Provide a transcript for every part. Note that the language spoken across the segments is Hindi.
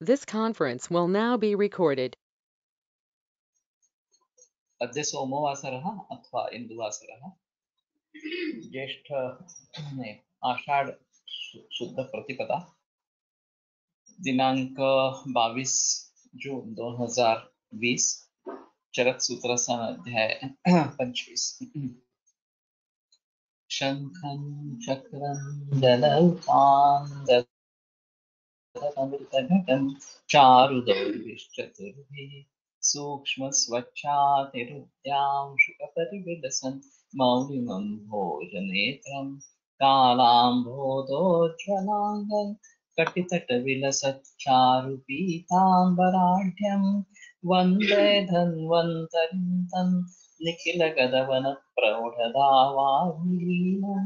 This conference will now be recorded. अद्य सोमवासरः अथवा इन्दुवासरः ज्येष्ठ ने आषाढ शु- शुद्ध प्रतिपदा दिनांक 22 जून 2020 चरक सूत्र सन अध्याय 25 शङ्खं चक्रं जलौकान्दमृतघटं शुकपरिविलसन् मौलिमं भोजनेत्रं कालाम्भोदोज्ज्वलाङ्गं कटितटविलसच्चारुपीताम्बराढ्यं वंदे धन्वन्तरिं तं निखिलगदवनप्रौढधावाग्निलीलं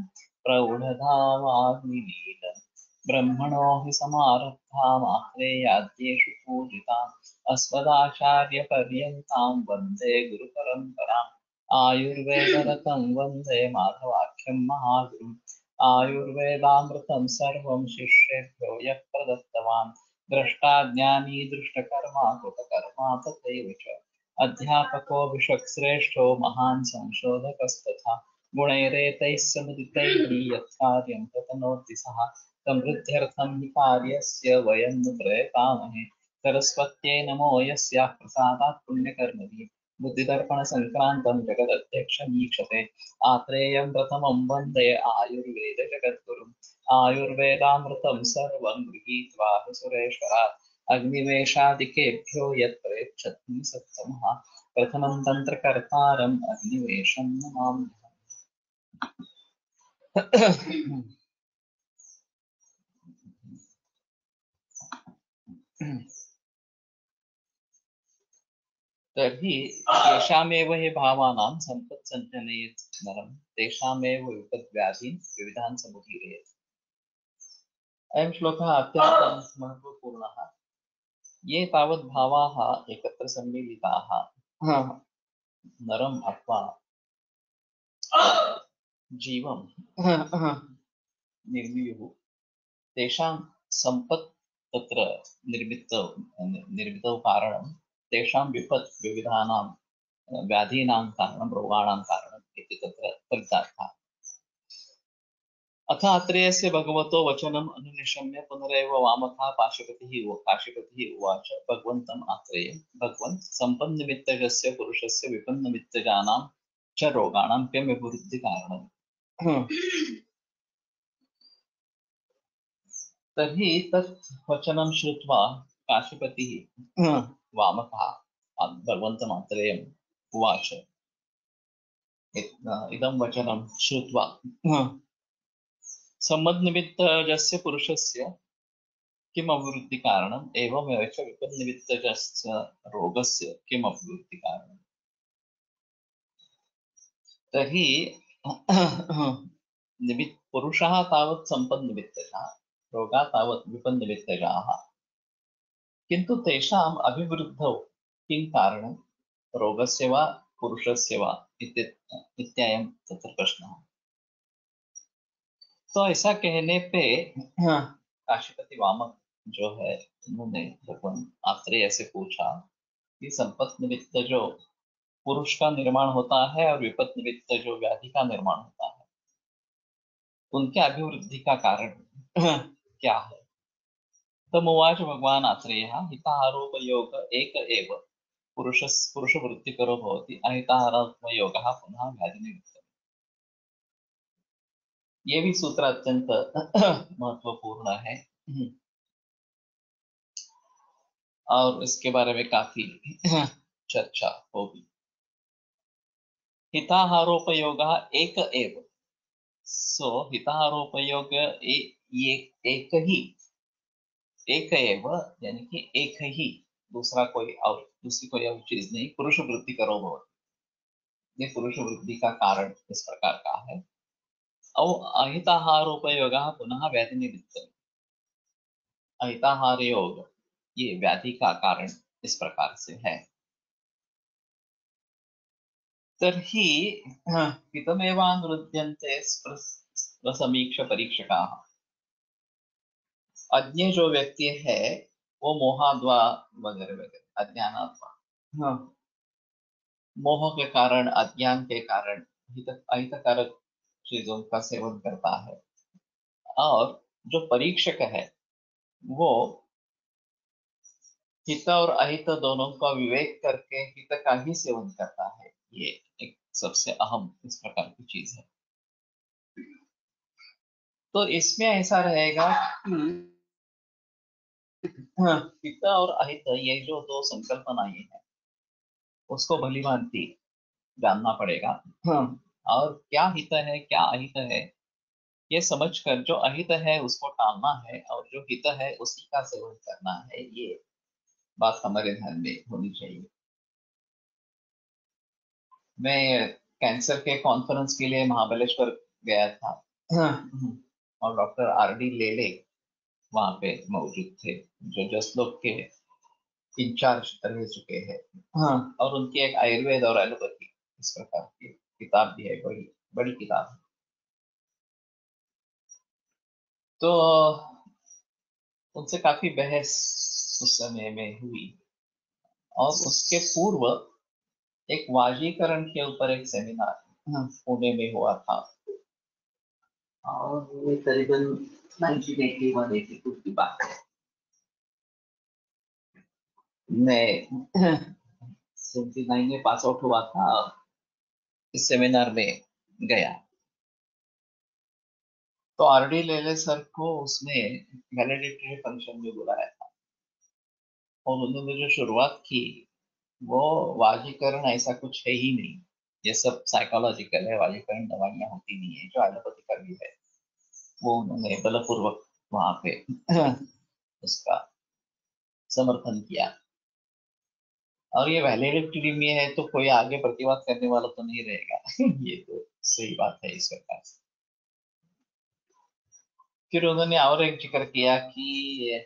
प्रौढधावाग्निलीलं ब्रह्मणो हि समारब्धामात्रेयाद्येषु पूजिताम् अस्मदाचार्यपर्यन्तां वंदे गुरुपरम्पराम्। आयुर्वेदरतं वंदे माधवाख्यं महागुरुम्। आयुर्वेदामृतं सर्वं शिष्येभ्यो यः प्रदत्तवान्। द्रष्टा ज्ञानी दृष्टकर्मा कृतकर्मा तथैव च। अध्यापको विषक्श्रेष्ठो महान् संशोधकस्तथा। गुणैरेतैः समुदितैः यत्कार्यं प्रतनोति सः। समृद्ध्यर्थं हि कार्यस्य वयं प्रयतामहे। नमो यस्याः प्रसादात् पुण्यकर्मभिः। बुद्धिदर्पणसङ्क्रान्तं जगदध्यक्षमीक्षते। आत्रेयं प्रथमं वंदे आयुर्वेदजगद्गुरुम् आयुर्वेदामृतं सर्वं गृहीत्वा सुरेश्वरात् अग्निवेशादिकेभ्यो प्रथमं तन्त्रकर्तारम् अग्निवेशं नमाम्यहम्। तर्हि येषामेव हि भावानां सम्पत्सञ्जनयेत् नरं तेषामेव विपद्व्याधीन् विविधान् समुदीरयेत्। अयं श्लोकः अत्यन्तं महत्त्वपूर्णः। ये तावत् भावाः एकत्र सम्मिलिताः नरम् अथवा जीवं निर्मीयुः तेषां सम्पत् तत्र निर्मितौ निर्मितौ कारणं तेषां विपत् विविधानां व्याधीनां कारणं रोगाणां कारणम् इति तत्र फलितार्थः अथ अत्रेयस्य भगवतो वचनम् अनुनिशम्य पुनरेव वामथा पाशुपतिः काशीपतिः उवाच भगवन्तम् आत्रेय भगवन् सम्पन्निमित्तजस्य पुरुषस्य विपन्नमित्तजानां च रोगाणां किं विवृद्धिकारणम् तर्हि तत् वचनं श्रुत्वा काशीपतिः वामकः भगवन्तम् आत्रेयम् उवाच। इ- इदं वचनं श्रुत्वा। सम्मद्निमित्तजस्य पुरुषस्य किम् अभिवृद्धिकारणम् एवमेव च विपन्निमित्तजस्य रोगस्य किम् अभिवृद्धिकारणम् तर्हि निमित् पुरुषः तावत् सम्पन्निमित्तजः रोगाः तावत् विपन्निमित्तजाः किन्तु तेषाम् अभिवृद्धौ किं कारणं? रोगस्य वा, पुरुषस्य वा इत्ययं तत्र प्रश्नः। तो ऐसा कहने पे, काशीपति वामक जो है, उन्होंने भगवान आत्रेय से पूछा कि संपत निमित्त जो पुरुष का निर्माण होता है और विपत निमित्त जो व्याधि का निर्माण होता है, उनके अभिवृद्धि का कारण? क्या है? तमुवाच भगवान आत्रेय हितारोपयोग एक एव। पुरुष पुरुषवृत्तिकरो भवति अहितारोपयोगः पुनः व्याधिनिमित्तम्। ये भी सूत्र अत्यंत महत्वपूर्ण है। और इसके बारे में काफ़ी चर्चा होगी। हिताहारोपयोग एक एव। सो हिताहारोपयोग ये एक ही, एक यानी कि एक ही, दूसरा कोई और, दूसरी कोई और चीज़ नहीं, पुरुष वृद्धि करो भवति ये पुरुष वृद्धि का कारण इस प्रकार का है। और अहिताहारोपयोग पुनः व्याधि निमित्त अहिताहार योग, ये व्याधि का कारण इस प्रकार से है। तर्हि हितमेवानुरुध्यन्ते स्वसमीक्ष परीक्षकाः अज्ञ जो व्यक्ति है वो मोहाद्वा वगैरह वगैरह अज्ञानात्मा। हाँ। मोह के कारण अज्ञान के कारण हित अहितकारक चीज़ों का सेवन करता है। और जो परीक्षक है वो हित और अहित दोनों का विवेक करके हित का ही सेवन करता है। ये एक सबसे अहम इस प्रकार की चीज़ है। तो इसमें ऐसा रहेगा कि हित और अहित ये जो दो संकल्पनाएँ हैं उसको भली भांति जानना पड़ेगा। और क्या हित है क्या अहित है ये समझकर जो अहित है उसको टालना है और जो हित है उसी का सेवन करना है ये बात हमारे ध्यान में होनी चाहिए। मैं कैंसर के कॉन्फ्रेंस के लिए महाबलेश्वर गया था। और डॉक्टर आर डी लेले वहाँ पे मौजूद थे जो जसलोक के इंचार्ज रह चुके हैं हाँ। और उनकी एक आयुर्वेद और एलोपैथी इस प्रकार की किताब भी है बड़ी बड़ी किताब है तो उनसे काफ़ी बहस उस समय में हुई और उसके पूर्व एक वाजीकरण के ऊपर एक सेमिनार हाँ। पुणे में हुआ था और ये करीबन 1981 82 की बात है मैं सेवेंटी नाइन में पास आउट हुआ था, इस सेमिनार में गया। तो आर डी लेले सर को उसने वैलिडिटरी फ़ंक्शन में बुलाया था। और उन्होंने जो शुरुआत की, वो वाजीकरण ऐसा कुछ है ही नहीं। ये सब साइकोलॉजिकल है, वाजीकरण दवाइयाँ होती नहीं है, जो एलोपैथी का भी है। वो उन्होंने बलपूर्वक वहाँ पे उसका समर्थन किया। और ये पहले वैलिडिटी में है तो कोई आगे प्रतिवाद करने वाला तो नहीं रहेगा। ये तो सही बात है इस प्रकार से। फिर उन्होंने और एक ज़िक्र किया कि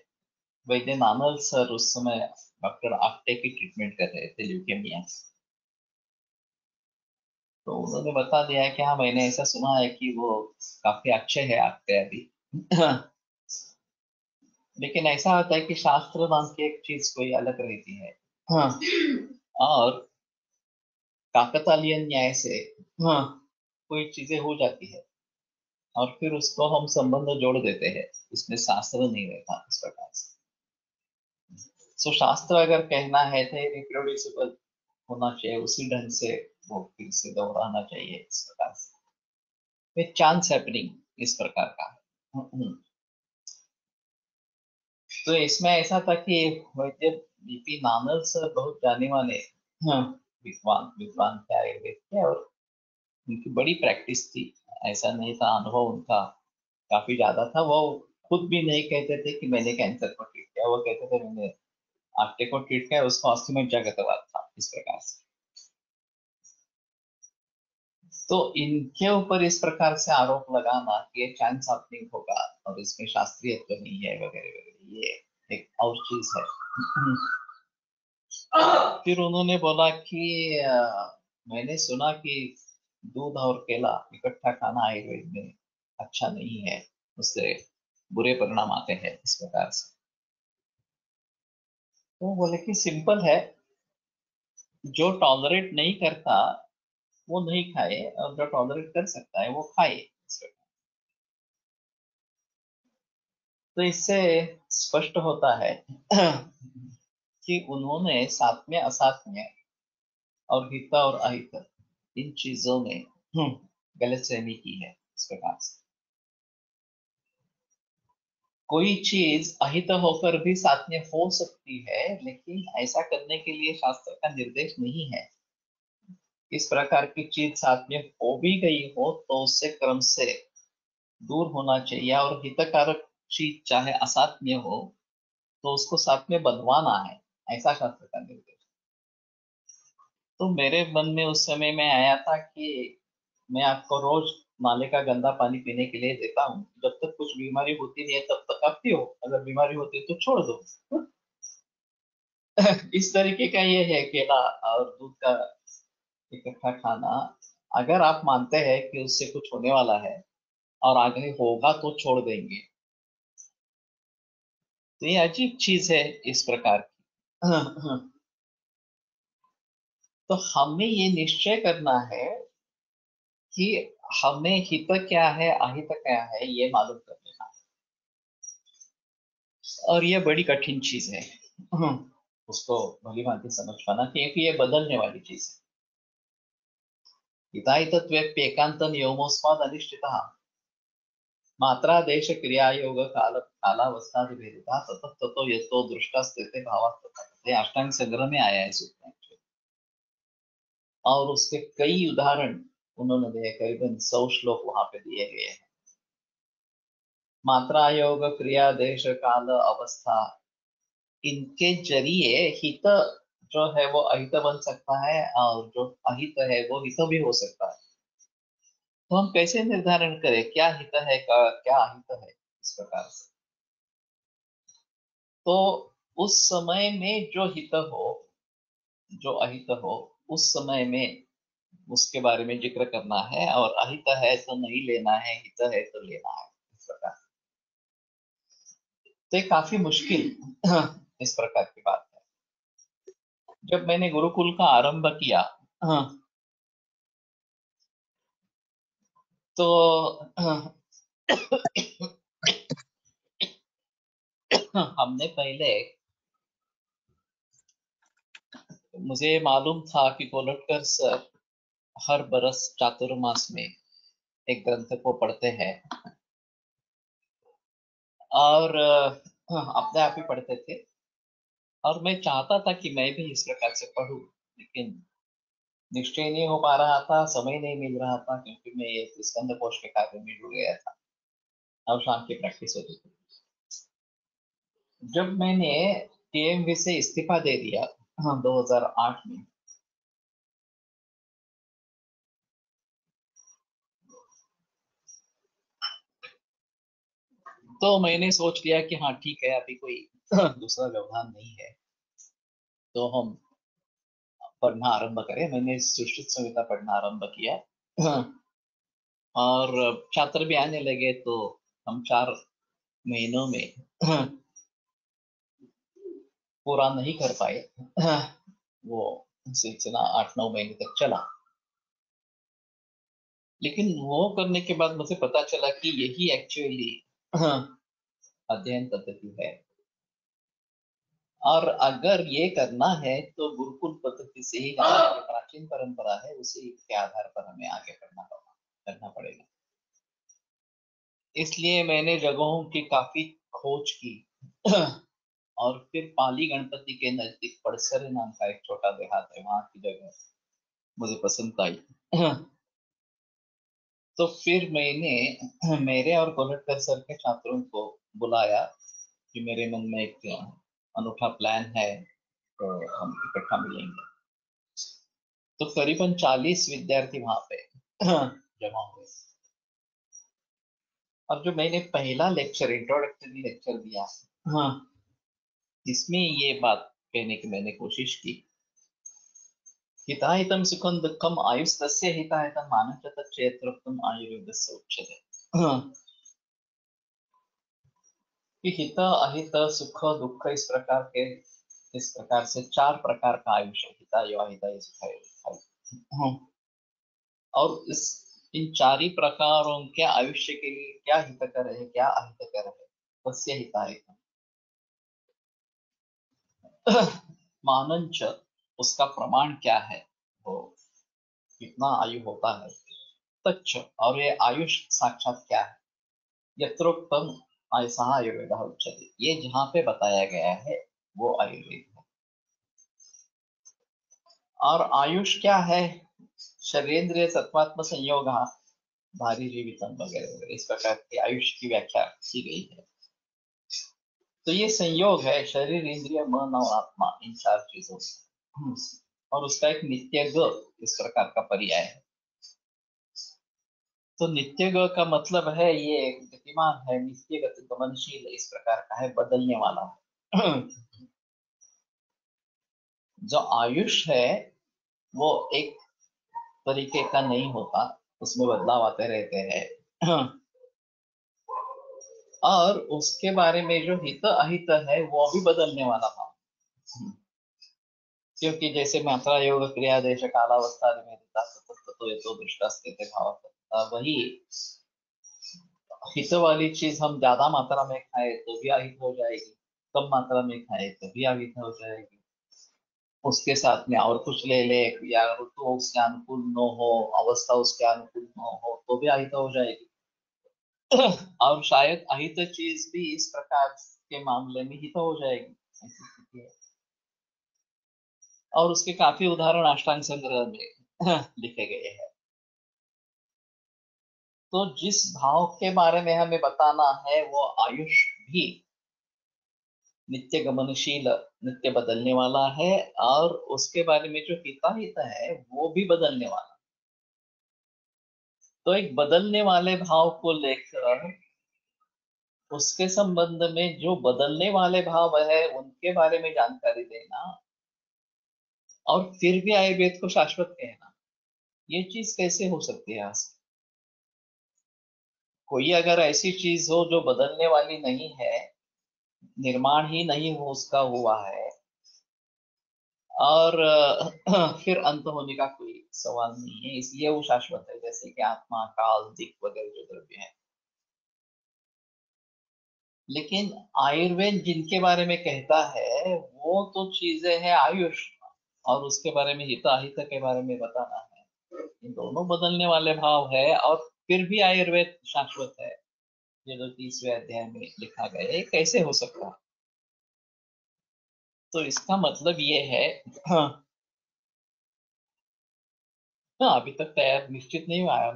वैद्य नानल सर उस समय डॉक्टर आप्टे की ट्रीटमेंट कर रहे थे ल्यूकेमिया तो उन्होंने बता दिया है कि हाँ मैंने ऐसा सुना है कि वो काफ़ी अच्छे है आपके अभी। लेकिन ऐसा होता है कि शास्त्र नाम की एक चीज़ कोई अलग रहती है। हाँ। और काकतालीय न्याय से हाँ कोई चीज़ें हो जाती है और फिर उसको हम संबंध जोड़ देते हैं। उसमें शास्त्र नहीं रहता इस प्रकार से। सो शास्त्र अगर कहना है तो होना चाहिए उसी ढंग से। वो फिर से दोहराना चाहिए इस प्रकार से। चांस हैपनिंग इस प्रकार का। तो इसमें ऐसा था कि वैद्य बीपी नानल सर बहुत जाने वाले हाँ। विद्वान विद्वान थे आयुर्वेद के और उनकी बड़ी प्रैक्टिस थी। ऐसा नहीं था, अनुभव उनका काफ़ी ज़्यादा था। वो खुद भी नहीं कहते थे कि मैंने कैंसर को ट्रीट किया। वो कहते थे मैंने आटे को ट्रीट किया, उसको अस्थिमेंट जागतवाद था इस प्रकार से। तो इनके ऊपर इस प्रकार से आरोप लगाना कि ये चांस अपनिंग होगा और इसमें शास्त्रीय तो नहीं है वगैरह वगैरह, ये एक और चीज़ है। फिर उन्होंने बोला कि मैंने सुना कि दूध और केला इकट्ठा खाना आयुर्वेद में अच्छा नहीं है, उससे बुरे परिणाम आते हैं इस प्रकार से। तो बोले कि सिंपल है, जो टॉलरेट नहीं करता वो नहीं खाए, और जो टॉलरेट कर सकता है, वो खाए। तो इससे स्पष्ट होता है कि उन्होंने साथ सात्म्य असात्म्य और हित और अहित इन चीज़ों में गलत सहमी की है इस प्रकार से। कोई चीज़ अहित होकर भी साथ में हो सकती है, लेकिन ऐसा करने के लिए शास्त्र का निर्देश नहीं है। इस प्रकार की चीज़ साथ में हो भी गई हो तो उससे क्रम से दूर होना चाहिए और हितकारक चीज़ चाहे असात्म्य हो तो उसको साथ में बंधवाना है, ऐसा शास्त्र का निर्देश। तो मेरे मन में उस समय में आया था कि मैं आपको रोज नाले का गंदा पानी पीने के लिए देता हूँ। जब तक कुछ बीमारी होती नहीं है, तब तक आप पियो। अगर बीमारी होती है तो छोड़ दो। इस तरीके का ये है केला और दूध का इकट्ठा खाना, अगर आप मानते हैं कि उससे कुछ होने वाला है और आगे होगा तो छोड़ देंगे। तो ये अजीब चीज़ है इस प्रकार की। तो हमें ये निश्चय करना है कि हमें हित क्या है अहित क्या है, ये मालूम कर लेना और ये बड़ी कठिन चीज़ है। उसको भली भांति समझ पाना क्योंकि ये बदलने वाली चीज़ है। हिताहितत्वेप्येकांत नियमोस्माद अनिश्चित मात्रा देश क्रिया योग काल कालावस्था भेदता तत ततो यतो दृष्टा स्थिति भावात्मक अष्टांग संग्रह में आया है सूत्र और उसके कई उदाहरण उन्होंने दिए, करीबन सौ श्लोक वहाँ पे दिए गए हैं। मात्रा योग, क्रिया देश काल अवस्था, इनके ज़रिए हित जो है वो अहित बन सकता है और जो अहित है वो हित भी हो सकता है। तो हम कैसे निर्धारण करें, क्या हित है क्या अहित है इस प्रकार से? तो उस समय में जो हित हो, जो अहित हो, उस समय में उसके बारे में ज़िक्र करना है और अहित है तो नहीं लेना है, हित है तो लेना है, इस प्रकार तो काफ़ी मुश्किल इस प्रकार की बात। जब मैंने गुरुकुल का आरंभ किया तो हमने पहले मुझे मालूम था कि कोलटकर सर हर बरस चातुर्मास में एक ग्रंथ को पढ़ते हैं। और अपने आप ही पढ़ते थे। और मैं चाहता था कि मैं भी इस प्रकार से पढ़ूं, लेकिन निश्चय नहीं हो पा रहा था, समय नहीं मिल रहा था, क्योंकि मैं ये स्कंद कोष के कार्य में जुड़ गया था। और शाम की प्रैक्टिस होती थी जब मैंने टीएमवी से इस्तीफा दे दिया हाँ 2008 में तो मैंने सोच लिया कि हाँ ठीक है, अभी कोई दूसरा व्यवधान नहीं है। तो हम पढ़ना आरंभ करें। मैंने सुश्रुत संहिता पढ़ना आरंभ किया। और छात्र भी आने लगे तो हम चार महीनों में पूरा नहीं कर पाए। वो सिलसिला आठ नौ महीने तक चला। लेकिन वो करने के बाद मुझे पता चला कि यही एक्चुअली अध्ययन पद्धति है। और अगर ये करना है तो गुरुकुल पद्धति से ही प्राचीन परंपरा है, उसी के आधार पर हमें आगे बढ़ना करना पड़ेगा। इसलिए मैंने जगहों की काफ़ी खोज की। और फिर पाली गणपति के नज़दीक पड़सरे नाम का एक छोटा देहात है, वहाँ की जगह मुझे पसंद आई। तो फिर मैंने, मेरे और कोलटकर सर के छात्रों को बुलाया कि मेरे मन में एक अनूठा प्लान है तो हम इकट्ठा मिलेंगे तो करीबन 40 विद्यार्थी वहाँ पे जमा हुए और जो मैंने पहला लेक्चर इंट्रोडक्टरी लेक्चर दिया हाँ इसमें ये बात कहने की मैंने कोशिश की, हिताहितम सुखम दुखम आयुष तस्य हिताहितम मानव चेत्रम आयुर्वेद से उच्चते हाँ। कि हित अहित सुख दुख इस प्रकार के इस प्रकार से चार प्रकार का आयुष्य हिता यो हिता सुख हाँ। और इस इन चार ही प्रकारों के आयुष्य के लिए क्या हित कर है क्या अहित कर है? तस्य हिताहित मानंच उसका प्रमाण क्या है? वो कितना आयु होता है? तच्च और ये आयुष साक्षात क्या है? यत्रोक्तम ऐसा आयुर्वेद उच्चते ये जहाँ पे बताया गया है, वो आयुर्वेद है। और आयुष क्या है? शरीरेंद्रिय सत्वात्म संयोग भारी जीवितम वगैरह वगैरह, इस प्रकार की आयुष की व्याख्या की गई है। तो ये संयोग है, शरीर, इंद्रिय, मन और आत्मा, इन चार चीज़ों हम्म। और उसका एक नित्य ग इस प्रकार का पर्याय है। तो नित्य ग का मतलब है ये गतिमान है नित्य गमनशील इस प्रकार का है, बदलने वाला है। जो आयुष है, वो एक तरीके का नहीं होता, उसमें बदलाव आते रहते हैं। और उसके बारे में जो हित अहित है, वो भी बदलने वाला था। क्योंकि जैसे मात्रा योग क्रिया देश कालावस्था में तो ये तो दृष्टास्थित भाव वही हित वाली चीज़ हम ज़्यादा मात्रा में खाए तो भी अहित हो जाएगी, कम मात्रा में खाए तो भी अहित हो जाएगी। उसके साथ में और कुछ ले ले या ऋतु तो उसके अनुकूल न हो, अवस्था उसके अनुकूल न हो तो भी अहित हो जाएगी। और शायद अहित चीज़ भी इस प्रकार के मामले में हित हो जाएगी और उसके काफ़ी उदाहरण अष्टांग संग्रह में लिखे गए हैं। तो जिस भाव के बारे में हमें बताना है, वो आयुष भी नित्य गमनशील, नित्य बदलने वाला है और उसके बारे में जो हिताहित है, वो भी बदलने वाला। तो एक बदलने वाले भाव को लेकर, उसके संबंध में जो बदलने वाले भाव है, उनके बारे में जानकारी देना और फिर भी आयुर्वेद को शाश्वत कहना, ये चीज़ कैसे हो सकती है कोई अगर ऐसी चीज़ हो जो बदलने वाली नहीं है, निर्माण ही नहीं हो, उसका हुआ है। और, फिर अंत होने का कोई सवाल नहीं है। इसलिए वो शाश्वत है, जैसे कि आत्मा, काल दिक वगैरह जो द्रव्य है। लेकिन आयुर्वेद जिनके बारे में कहता है, वो तो चीज़ें हैं आयुष, और उसके बारे में हिताहित के बारे में बताना है। इन दोनों बदलने वाले भाव है, और फिर भी आयुर्वेद शाश्वत है। ये जो तीसरे अध्याय में लिखा गया है कैसे हो सकता? तो इसका मतलब ये है हाँ। हाँ अभी तक तैयार निश्चित नहीं हुआ है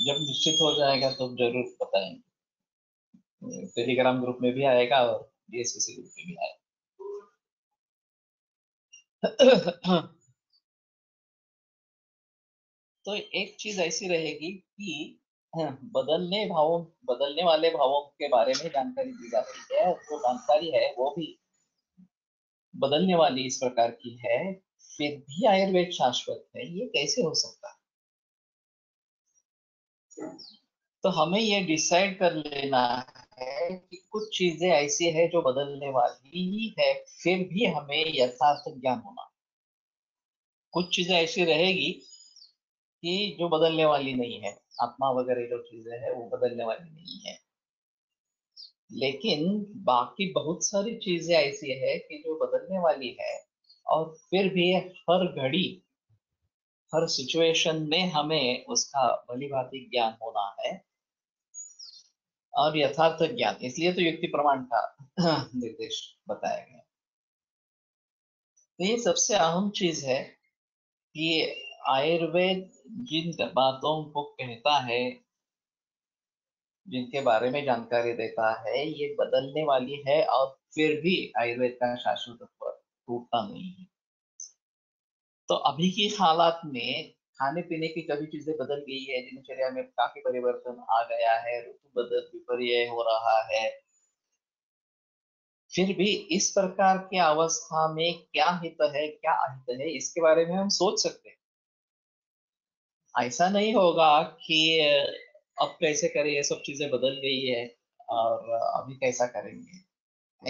जब निश्चित हो जाएगा तो ज़रूर बताएँगे। टेलीग्राम ग्रुप में भी आएगा और डीएसपीसी ग्रुप में भी आएगा। तो एक चीज़ ऐसी रहेगी कि हाँ, बदलने भावों बदलने वाले भावों के बारे में जानकारी दी जा जाती है जो जानकारी है वो भी बदलने वाली इस प्रकार की है। फिर भी आयुर्वेद शाश्वत है ये कैसे हो सकता तो हमें ये डिसाइड कर लेना है कि कुछ चीज़ें ऐसी है जो बदलने वाली ही है फिर भी हमें यथार्थ ज्ञान होना। कुछ चीज़ें ऐसी रहेगी कि जो बदलने वाली नहीं है, आत्मा वगैरह जो चीज़ें है, वो बदलने वाली नहीं है। लेकिन बाकी बहुत सारी चीज़ें ऐसी है कि जो बदलने वाली है, और फिर भी हर घड़ी, हर सिचुएशन में हमें उसका भली भांति ज्ञान होना है, और यथार्थ ज्ञान। इसलिए तो युक्ति प्रमाण का निर्देश बताया गया। तो ये सबसे अहम चीज़ है कि आयुर्वेद जिन बातों को कहता है, जिनके बारे में जानकारी देता है, ये बदलने वाली है और फिर भी आयुर्वेद का शाश्वत टूटता नहीं है। तो अभी की हालात में खाने पीने की कभी चीज़ें बदल गई है, दिनचर्या में काफ़ी परिवर्तन आ गया है, ऋतु बदल, विपर्य हो रहा है। फिर भी इस प्रकार की अवस्था में क्या हित है, क्या अहित है, इसके बारे में हम सोच सकते हैं। ऐसा नहीं होगा कि, अब कैसे करें, ये सब चीज़ें बदल गई है और अभी कैसा करेंगे?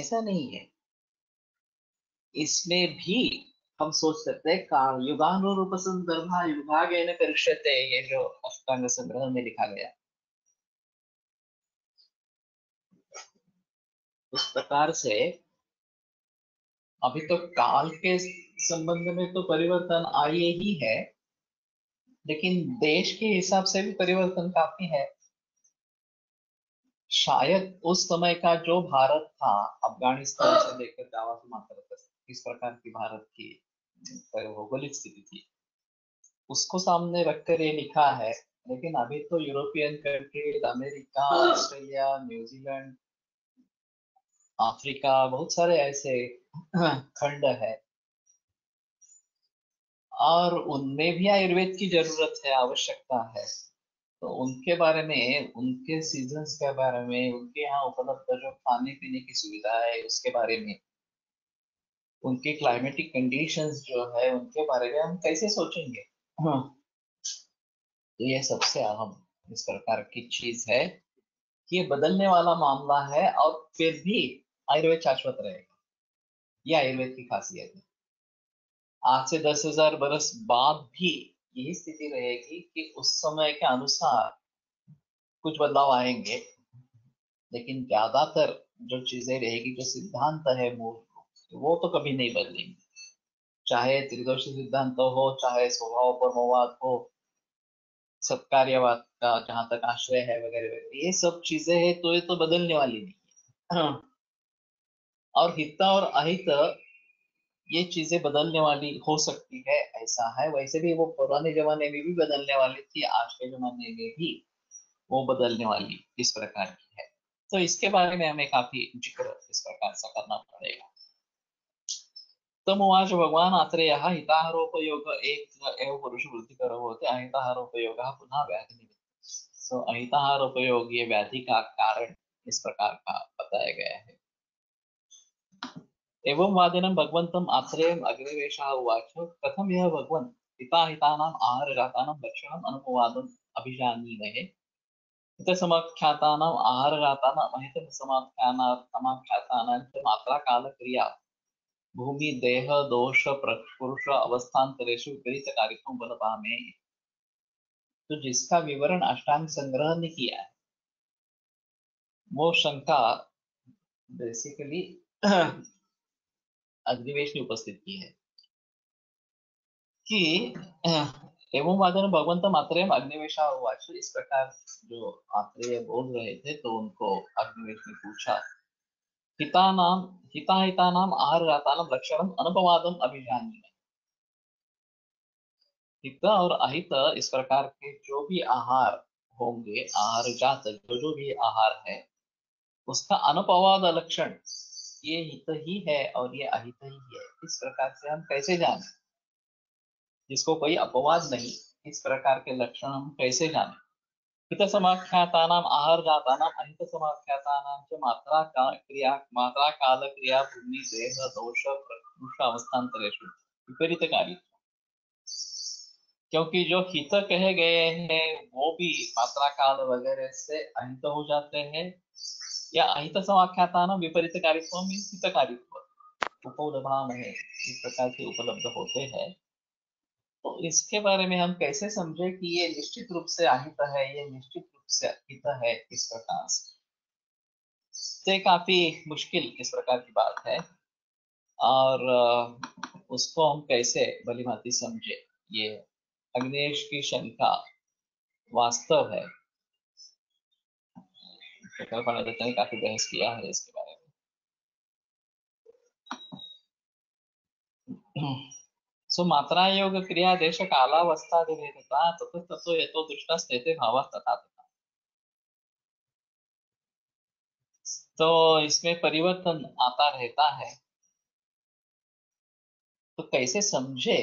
ऐसा नहीं है। इसमें भी हम सोच सकते हैं, का युगानुरूप संदर्भा करिष्यते, ये जो अष्टांग संग्रह में लिखा गया। उस प्रकार से अभी तो काल के संबंध में तो परिवर्तन आए ही है। लेकिन देश के हिसाब से भी परिवर्तन काफ़ी है। शायद उस समय का जो भारत था, अफ़गानिस्तान से लेकर जावा सुमात्रा तक प्रकार की भारत की भौगोलिक स्थिति थी। उसको सामने रखकर ये लिखा है, लेकिन अभी तो European countries, America, Australia, New Zealand, Africa, बहुत सारे ऐसे खंड है। और उनमें भी आयुर्वेद की ज़रूरत है आवश्यकता है। तो उनके बारे में उनके सीजन्स के बारे में उनके यहाँ उपलब्ध जो खाने पीने की सुविधा है उसके बारे में उनके क्लाइमेटिक कंडीशंस जो है उनके बारे में हम कैसे सोचेंगे? हाँ। तो यह सबसे अहम इस प्रकार की चीज़ है कि ये बदलने वाला मामला है और फिर भी आयुर्वेद शाश्वत रहेगा। ये आयुर्वेद की खासियत है। आज से दस हज़ार बरस बाद भी यही स्थिति रहेगी कि उस समय के अनुसार कुछ बदलाव आएँगे। लेकिन ज़्यादातर जो चीज़ें रहेगी, जो सिद्धांत है मूल वो तो कभी नहीं बदलेंगे। चाहे त्रिदोषी सिद्धांत हो, चाहे स्वभाव पर मोवाद हो सत्कार्यवाद का जहाँ तक आश्रय है वगैरह वगैरह, ये सब चीज़ें है तो ये तो बदलने वाली नहीं है। और हित और अहित ये चीज़ें बदलने वाली हो सकती है, ऐसा है। वैसे भी वो पुराने जमाने में भी बदलने वाली थी, आज के जमाने में भी वो बदलने वाली इस प्रकार की है। तो इसके बारे में हमें काफ़ी ज़िक्र इस प्रकार से करना पड़ेगा। तमुवाच भगवान आत्रेय हिताहारोपयोग एक पुरुष वृद्धि करो होते, अहिताहारोपयोग पुनः व्याधि निमित्त। सो अहिताहारोपयोग ये व्याधि का कारण इस प्रकार का बताया गया है। एवं वादिनं भगवन्तम् आश्रयम् अग्निवेशः उवाच। कथं यः भगवन् हिताहितानाम् आहारघातानां लक्षणम् अनुपवादम् अभिजानीमहे? हितसमाख्यातानाम् आहारघातानाम् अहितसमाख्याना समाख्यातानां च मात्राकालक्रिया। भूमि, देह, दोष पुरुष, अवस्थान्तरेषु विपरीतकारित्वं बलपामे तो जिसका विवरण अष्टांग संग्रह ने किया है, वो शंका बेसिकली अग्निवेश ने उपस्थित की है। कि एवं वादन भगवंत मात्रेय अग्निवेशा इस प्रकार जो आत्रेय बोल रहे थे तो उनको अग्निवेश ने पूछा हिता नाम हिता हिता नाम आहार रातानम लक्षणम अनुपवादम अभिजानी हित और अहित इस प्रकार के जो भी आहार होंगे आहार जात जो जो भी आहार है, उसका अनुपवाद लक्षण ये हित ही है और ये अहित ही है। इस प्रकार से हम कैसे जाने? जिसको कोई अपवाद नहीं, इस प्रकार के लक्षण हम कैसे जाने? हित समाख्याता नाम आहार जाता नाम अहित समाख्याता नाम च मात्रा का क्रिया, मात्रा काल क्रिया, भूमि, देह, दोष प्रकृष अवस्थान्तरेषु विपरीत कार्य क्योंकि जो हित कहे गए हैं, वो भी मात्रा काल वगैरह से अहित हो जाते हैं। या अहित समाख्याता विपरीत कारित्व मीन्स हित कारित्व उपलब्धाम है इस प्रकार के उपलब्ध होते हैं। तो इसके बारे में हम कैसे समझे कि ये निश्चित रूप से अहित है, ये निश्चित रूप से अहित है, इस प्रकार से? तो काफ़ी मुश्किल इस प्रकार की बात है। और उसको हम कैसे भली समझे? ये अग्नेश की शंका वास्तव है। कल्पना दत्ता ने काफ़ी बहस किया है इसके बारे में सो मात्रा योग क्रिया देश कालावस्था तथा तत्व यथो दृष्टा स्थिति भाव तथा तथा तो इसमें परिवर्तन आता रहता है तो कैसे समझे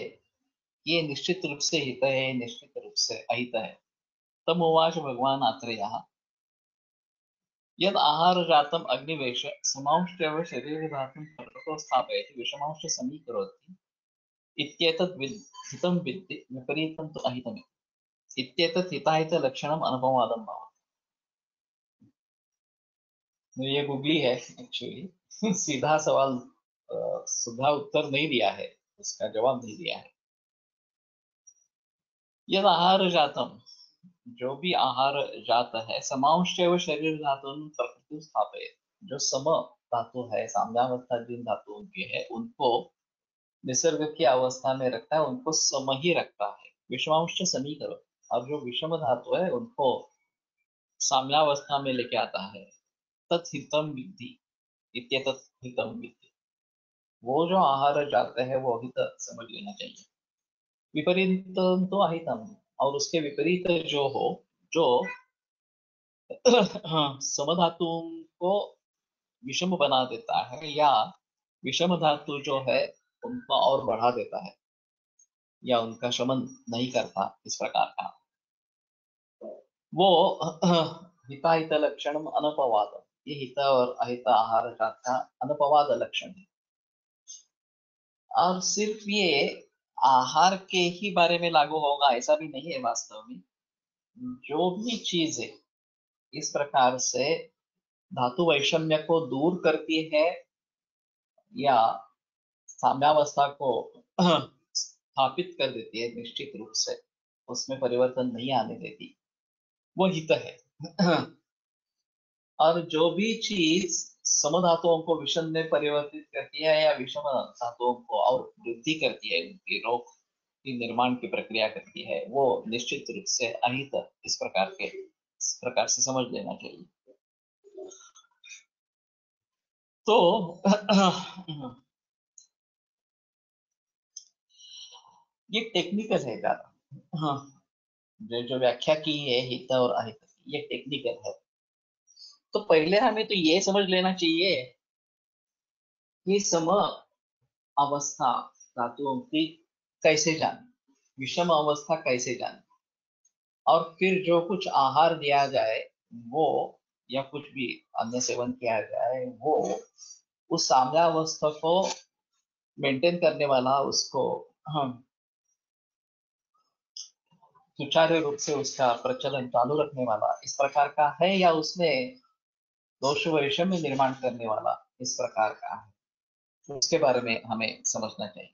ये निश्चित रूप से हित है निश्चित रूप से अहित है तम उवाच भगवान आत्रेय यद आहार जातम अग्निवेश, समांश्चैव शरीर धातुं सर्वतो स्थापयति, विषमांश्च समीकरोति इत्येतत् हितं विद्धि विपरीतं तु अहितमिति। इत्येतत् हिताहितलक्षणम् अनुपवादं भवति। ये गुगली है एक्चुअली सीधा सवाल सीधा उत्तर नहीं दिया है, उसका जवाब नहीं दिया है। यद आहार जातम जो भी आहार जात है समांश शरीर धातु प्रकृति स्थापित जो सम धातु है, साम्यावस्था जिन धातुओं के है, उनको निसर्ग की अवस्था में रखता है, उनको सम ही रखता है। विषमांश समीकरण। और जो विषम धातु है, उनको साम्यावस्था में लेके आता है। तत्हितम विधि हितम विधि वो जो आहार जाते हैं, वो हित समझ लेना चाहिए। विपरीत तो अहितम। और उसके विपरीत जो हो जो हाँ, समधातुओं को विषम बना देता है या विषम धातु जो है उनका और बढ़ा देता है या उनका शमन नहीं करता इस प्रकार का। वो हिताहित लक्षण अनपवाद। ये हित और अहित आहार का अनपवाद लक्षण है। और सिर्फ़ ये आहार के ही बारे में लागू होगा, ऐसा भी नहीं है वास्तव में। जो भी चीज़ इस प्रकार से धातु वैषम्य को दूर करती है या साम्यावस्था को स्थापित कर देती है निश्चित रूप से, उसमें परिवर्तन नहीं आने देती, वो हित है। और जो भी चीज़ समधातुओं को विषम में परिवर्तित करती है या विषम धातुओं को और वृद्धि करती है, उनकी रोग की निर्माण की प्रक्रिया करती है, वो निश्चित रूप से अहित इस प्रकार के, इस प्रकार से समझ लेना चाहिए। तो ये टेक्निकल है ज़्यादा। हाँ जो व्याख्या की है, हित और अहित, ये टेक्निकल है। तो पहले हमें तो ये समझ लेना चाहिए कि सम अवस्था धातुओं की कैसे जाने, विषम अवस्था कैसे जान। और फिर जो कुछ आहार दिया जाए, वो या कुछ भी अन्न सेवन किया जाए, वो उस साम्यावस्था को मेंटेन करने वाला उसको सुचारू रूप से उसका प्रचलन चालू रखने वाला इस प्रकार का है या उसमें दोष वैषम्य निर्माण करने वाला इस प्रकार का है। उसके बारे में हमें समझना चाहिए।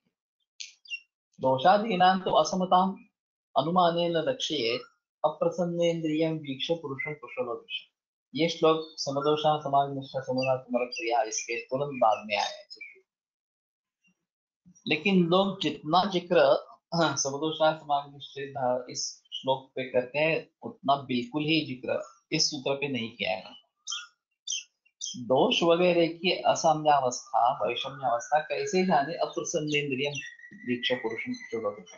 दोषादीना तो असमता अनुमान लक्ष्य अप्रसन्नेन्द्रिय वीक्ष पुरुषम कुशलो ये श्लोक समदोषा समाज निष्ठा समुदा क्रिया इसके तुरंत बाद में आए लेकिन लोग जितना ज़िक्र हाँ, समदोषा समाज निश्चित इस श्लोक पे करते हैं उतना बिल्कुल ही ज़िक्र इस सूत्र पे नहीं किया है। दोष वगैरह की असाम्यावस्था, वैषम्यावस्था कैसे जाने? अप्रसन्नेन्द्रिय दीक्षा पुरुष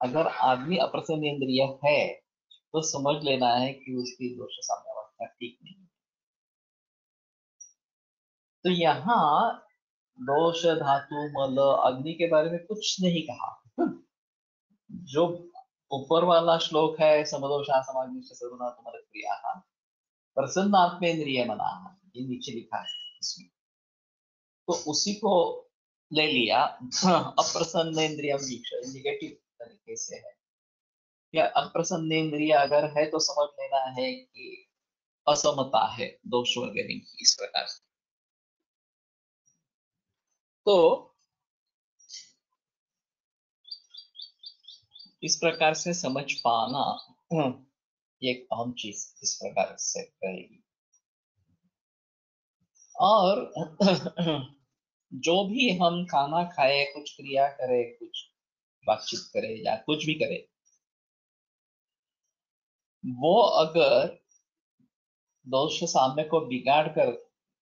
अगर आदमी अप्रसन्नेन्द्रिय है तो समझ लेना है कि उसकी दोष साम्यावस्था ठीक नहीं तो यहाँ दोष, धातु, मल, अग्नि के बारे में कुछ नहीं कहा। जो ऊपर वाला श्लोक है समदोषा समाज सर्वना तुम्हारे क्रिया प्रसन्न आत्मेन्द्रिय मना ये नीचे लिखा है इसमें। तो उसी को ले लिया। अप्रसन्न इंद्रिय निगेटिव तरीके से है। या अप्रसन्न इंद्रिय अगर है तो समझ लेना है कि असमता है, दोष वगैरह की इस प्रकार से। तो इस प्रकार से समझ पाना। एक अहम चीज़ इस प्रकार से रहेगी और जो भी हम खाना खाए, कुछ क्रिया करे, कुछ बातचीत करे या कुछ भी करे, वो अगर दोष सामने को बिगाड़ कर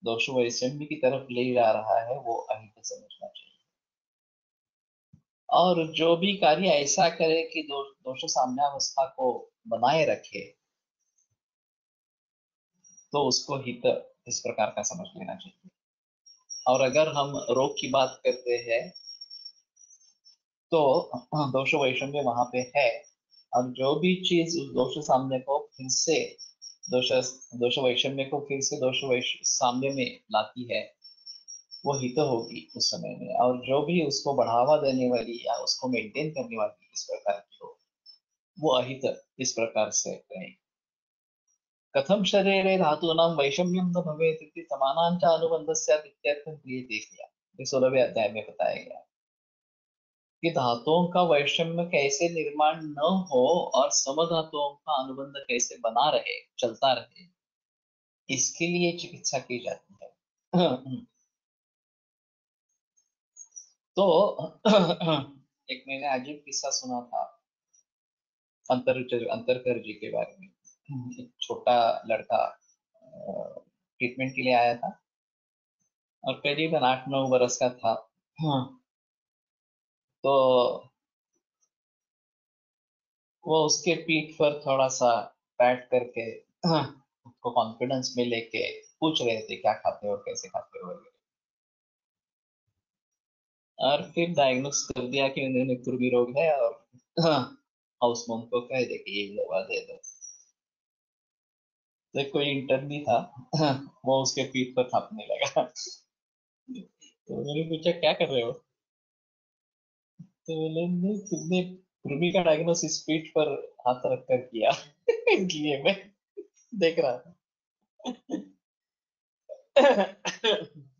दोष वैषम्य की तरफ़ ले जा रहा है, वो अहित समझना चाहिए। और जो भी कार्य ऐसा करे कि दोष दोष साम्यावस्था को बनाए रखे तो उसको हित इस प्रकार का समझ लेना चाहिए। और अगर हम रोग की बात करते हैं तो दोष वैषम्य वहाँ पे है। और जो भी चीज़ उस दोष सामने को फिर से दोष दोष वैषम्य को फिर से दोष सामने में लाती है, वो हित होगी उस समय में। और जो भी उसको बढ़ावा देने वाली या उसको मेंटेन करने वाली इस प्रकार की हो वो अहित इस प्रकार से रहेगी कथम शरीर धातूनां वैषम्यम न भवेत् इति समानांच क्रियते किया सोलहवें अध्याय में बताया गया। कि धातुओं का वैषम्य कैसे निर्माण न हो और समधातुओं का अनुबंध कैसे बना रहे, चलता रहे, इसके लिए चिकित्सा की जाती है। तो एक मैंने अजीब किस्सा सुना था। अंतर अंतरकर जी के बारे में। एक छोटा लड़का ट्रीटमेंट के लिए आया था। और करीबन आठ नौ बरस का था। हाँ। तो वो उसके पीठ पर थोड़ा सा बैठ करके हाँ, उसको कॉन्फिडेंस में लेके पूछ रहे थे क्या खाते हो? कैसे खाते हो? और फिर डायग्नोस कर दिया कि उन्होंने कुर्मी रोग है और हाँ, हाउस मोम को कह दे कि ये दवा दे दो। तो कोई इंटरनी था, वो उसके पीठ पर थापने लगा। तो मैंने पूछा, क्या कर रहे हो? तो बोले, नहीं, तुमने कृमि का डायग्नोसिस पीठ पर हाथ रख कर किया। इसलिए मैं देख रहा था।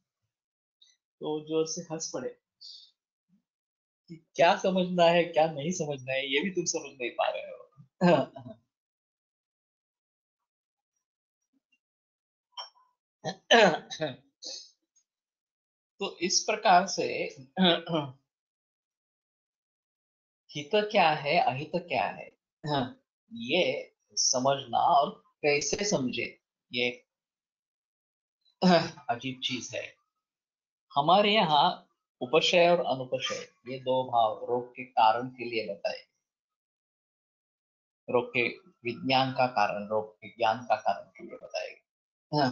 तो ज़ोर से हंस पड़े। कि क्या समझना है, क्या नहीं समझना है, ये भी तुम समझ नहीं पा रहे हो। तो इस प्रकार से हित क्या है, अहित क्या है, ये समझना और कैसे समझे, ये अजीब चीज़ है। हमारे यहाँ उपशय और अनुपशय, ये दो भाव रोग के कारण के लिए बताए। रोग के विज्ञान का कारण, रोग के ज्ञान का कारण के लिए बताए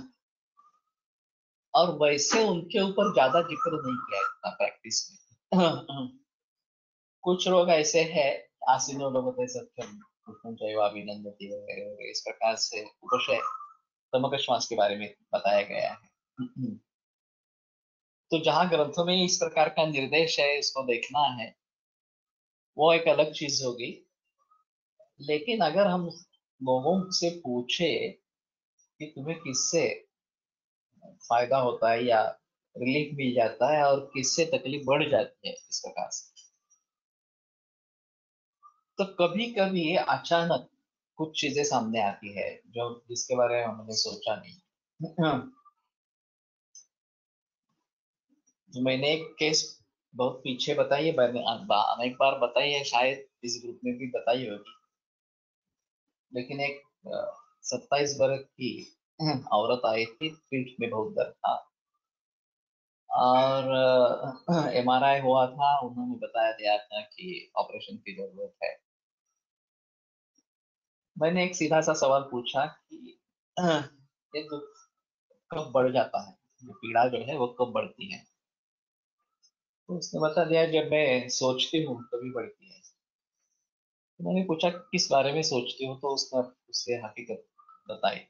और वैसे उनके ऊपर ज़्यादा ज़िक्र नहीं किया इतना प्रैक्टिस में। कुछ लोग ऐसे है, आसीनो लोग अभिनंदती वगैरह, इस प्रकार से उपशय तमक श्वास के बारे में बताया गया है। तो जहाँ ग्रंथों में इस प्रकार का निर्देश है, इसको देखना है, वो एक अलग चीज़ होगी लेकिन अगर हम लोगों से पूछे कि तुम्हें किससे फ़ायदा होता है या रिलीफ मिल जाता है और किससे तकलीफ़ बढ़ जाती है इस प्रकार से तो कभी कभी अचानक कुछ चीज़ें सामने आती है जो जिसके बारे में हमने सोचा नहीं तो मैंने एक केस बहुत पीछे बताई है, मैंने अनेक बार बताई है, शायद इस ग्रुप में भी बताई होगी। लेकिन एक सत्ताईस वर्ष की औरत आई थी, पीठ में बहुत दर्द था। और एमआरआई हुआ था, उन्होंने बताया दिया था कि ऑपरेशन की ज़रूरत है। मैंने एक सीधा सा सवाल पूछा कि, ये दुख कब बढ़ जाता है? पीड़ा जो है, वो कब बढ़ती है? तो उसने बता दिया जब मैं सोचती हूँ तभी बढ़ती है। तो मैंने पूछा किस बारे में सोचती हूँ? तो उसने उससे हकीकत बताई।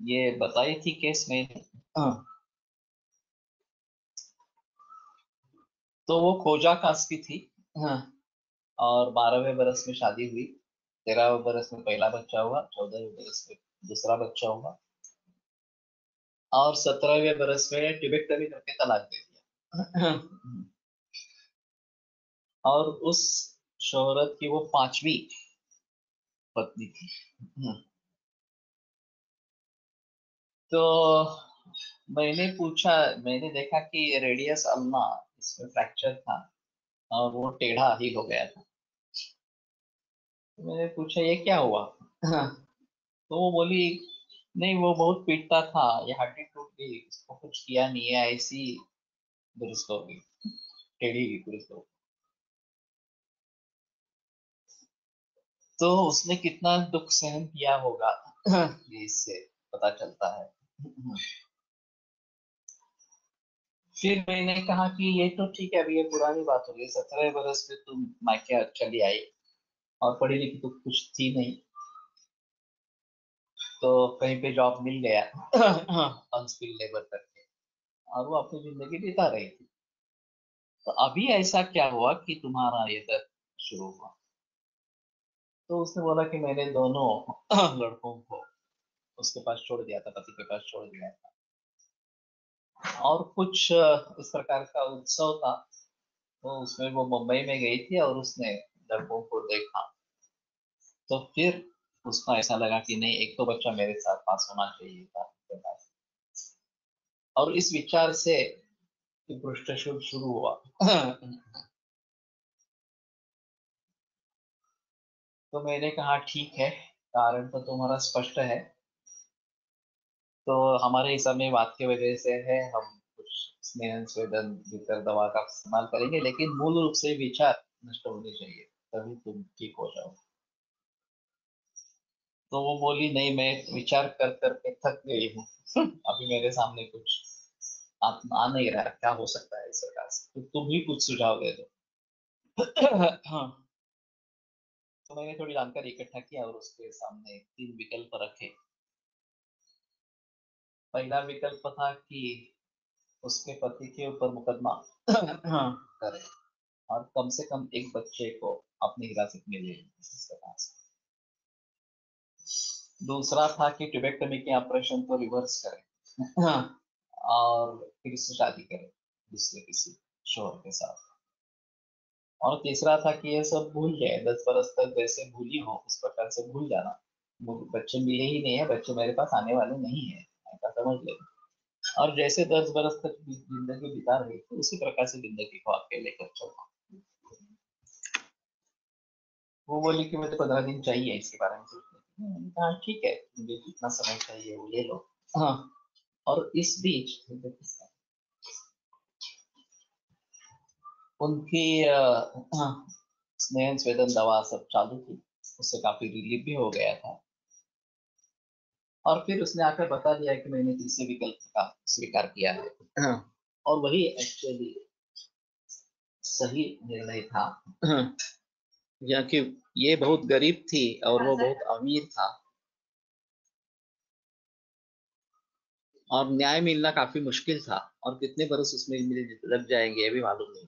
ये बताई थी केस में। हाँ। तो वो खोजा कास की थी। हाँ। और बारहवें बरस में शादी हुई। तेरहवें बरस में पहला बच्चा हुआ। चौदहवें बरस में दूसरा बच्चा हुआ। और सत्रहवें बरस में टिबेक्टमी करके तलाक दे दिया और उस शोहरत की वो पांचवी पत्नी थी। तो मैंने पूछा, मैंने देखा कि रेडियस अल्मा इसमें फ्रैक्चर था और वो टेढ़ा ही हो गया था। मैंने पूछा, ये क्या हुआ? तो वो बोली, नहीं, वो बहुत पीटता था, ये हड्डी टूट गई उसको कुछ किया नहीं है, ऐसी दुरुस्त हो गई टेढ़ी दुरुस्त हो तो उसने कितना दुख सहन किया होगा? इससे पता चलता है। फिर मैंने कहा कि ये तो ठीक है अभी ये पुरानी बात हो गई। सत्रह बरस में तुम मायके चली आई और पढ़ी लिखी तो कुछ थी नहीं। तो कहीं पे जॉब मिल गया। लेबर करके और वो अपनी ज़िंदगी बिता रही थी। तो अभी ऐसा क्या हुआ कि तुम्हारा ये दर्द शुरू हुआ? तो उसने बोला कि मैंने दोनों लड़कों को उसके पास छोड़ दिया था, पति के पास छोड़ दिया था। और कुछ इस प्रकार का उत्सव था। तो उसमें वो मुंबई में गई थी और उसने लड़कों को देखा। तो फिर उसको ऐसा लगा कि नहीं, एक तो बच्चा मेरे साथ पास होना चाहिए था। और इस विचार से पृष्ठ शुरू हुआ। तो मैंने कहा, ठीक है, कारण तो तुम्हारा स्पष्ट है। तो हमारे हिसाब में बात की वजह से है, हम कुछ स्नेहन स्वेदन भीतर दवा का इस्तेमाल करेंगे, लेकिन मूल रूप से विचार नष्ट होने चाहिए, तभी तुम ठीक हो जाओ तो वो बोली नहीं मैं विचार कर करके थक गई हूँ। अभी मेरे सामने कुछ आ, आ नहीं रहा क्या हो सकता है इस प्रकार से? तो तुम ही कुछ सुझाव दे दो। हाँ। तो मैंने थोड़ी जानकारी इकट्ठा किया और उसके सामने तीन विकल्प रखे। पहला विकल्प था कि उसके पति के ऊपर मुकदमा करे और कम से कम एक बच्चे को अपनी हिरासत में ले इसके पास दूसरा था कि ट्यूबेक्टमी के ऑपरेशन को रिवर्स करें। और फिर से शादी करें दूसरे किसी शोहर के साथ। और तीसरा था कि ये सब भूल जाए, दस बरस तक जैसे भूली हो, उस प्रकार से भूल जाना। बच्चे मिले ही नहीं है, बच्चे मेरे पास आने वाले नहीं है ऐसा समझ ले और जैसे दस बरस तक ज़िंदगी बिता रही थी, उसी प्रकार से ज़िंदगी को आगे लेकर चलना वो बोली कि मुझे पंद्रह दिन चाहिए इसके बारे में। हाँ ठीक है। जितना समय चाहिए वो ले लो। हाँ और इस बीच उनकी हाँ, स्नेह स्वेदन दवा सब चालू थी उससे काफ़ी रिलीफ भी हो गया था। और फिर उसने आकर बता दिया कि मैंने तीसरे विकल्प का स्वीकार किया है। हाँ। और वही एक्चुअली सही निर्णय था। या कि ये बहुत गरीब थी और वो बहुत अमीर था। और न्याय मिलना काफ़ी मुश्किल था और कितने बरस उसमें लग जाएँगे ये भी मालूम नहीं।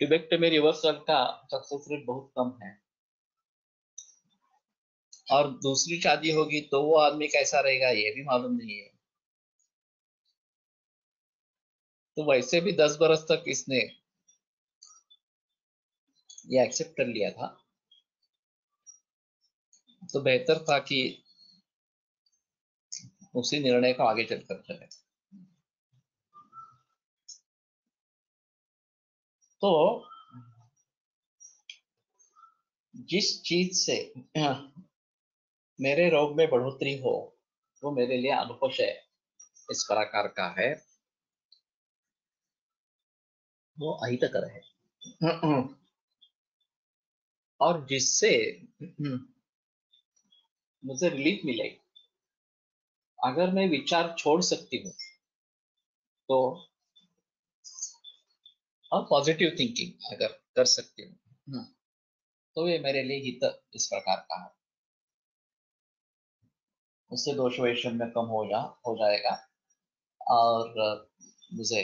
ट्यूबेक्टमी रिवर्सल का सक्सेस रेट बहुत कम है। और दूसरी शादी होगी तो वो आदमी कैसा रहेगा ये भी मालूम नहीं है। तो वैसे भी दस बरस तक इसने ये एक्सेप्ट कर लिया था। तो बेहतर था कि उसी निर्णय को आगे चलकर चले। तो जिस चीज़ से मेरे रोग में बढ़ोतरी हो, वो मेरे लिए अनुपशय इस प्रकार का है। वो अहितकर है। और जिससे, मुझे रिलीफ मिलेगी अगर मैं विचार छोड़ सकती हूँ तो और पॉजिटिव थिंकिंग अगर कर सकती हूँ तो ये मेरे लिए हित इस प्रकार का है। उससे दोष वैषम में कम हो जा, हो जाएगा, और मुझे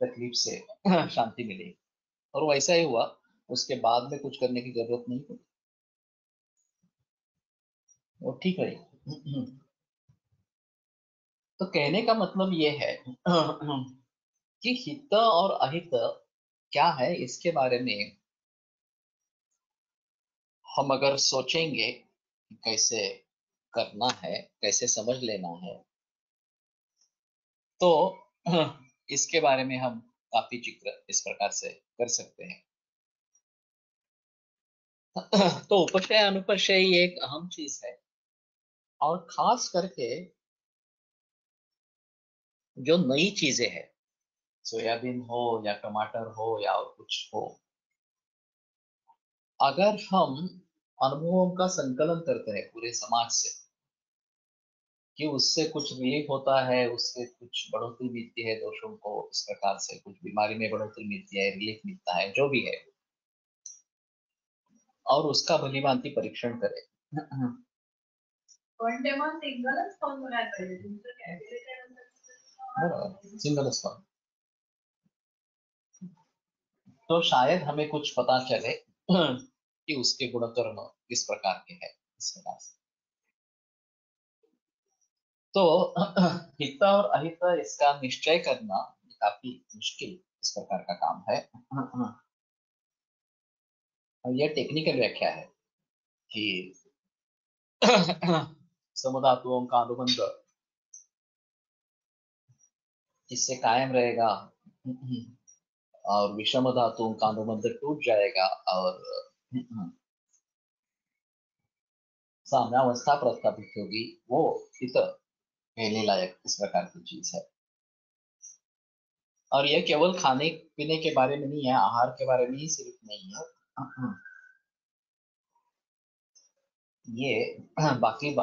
तकलीफ़ से शांति मिलेगी। और वैसा ही हुआ उसके बाद में कुछ करने की ज़रूरत नहीं पड़ी वो ठीक है। तो कहने का मतलब ये है कि हित और अहित क्या है इसके बारे में हम अगर सोचेंगे कैसे करना है, कैसे समझ लेना है तो इसके बारे में हम काफ़ी ज़िक्र इस प्रकार से कर सकते हैं। तो उपशय, अनुपशय एक अहम चीज़ है। और खास करके जो नई चीज़ें हैं, सोयाबीन हो या टमाटर हो या और कुछ हो, अगर हम अनुभवों का संकलन करते हैं पूरे समाज से, कि उससे कुछ रिलीफ होता है, उससे कुछ बढ़ोतरी मिलती है दोषों को, इस प्रकार से कुछ बीमारी में बढ़ोतरी मिलती है रिलीफ मिलता है, जो भी है और उसका भली भांति परीक्षण करे। सिंगल स्पॉन तो शायद हमें कुछ पता चले कि उसके गुणकर्म किस प्रकार के हैं इस प्रकार से। तो हित और अहित इसका निश्चय करना काफ़ी मुश्किल इस प्रकार का काम है। और यह टेक्निकल व्याख्या है कि समुदातुओं का अनुबंध इससे कायम रहेगा? और विषम धातुओं का अनुबंध टूट जाएगा और साम्यावस्था प्रस्थापित होगी। वो हित कहने लायक इस प्रकार की चीज़ है। और यह केवल खाने पीने के बारे में नहीं है, आहार के बारे में ही सिर्फ़ नहीं है। ये बाकी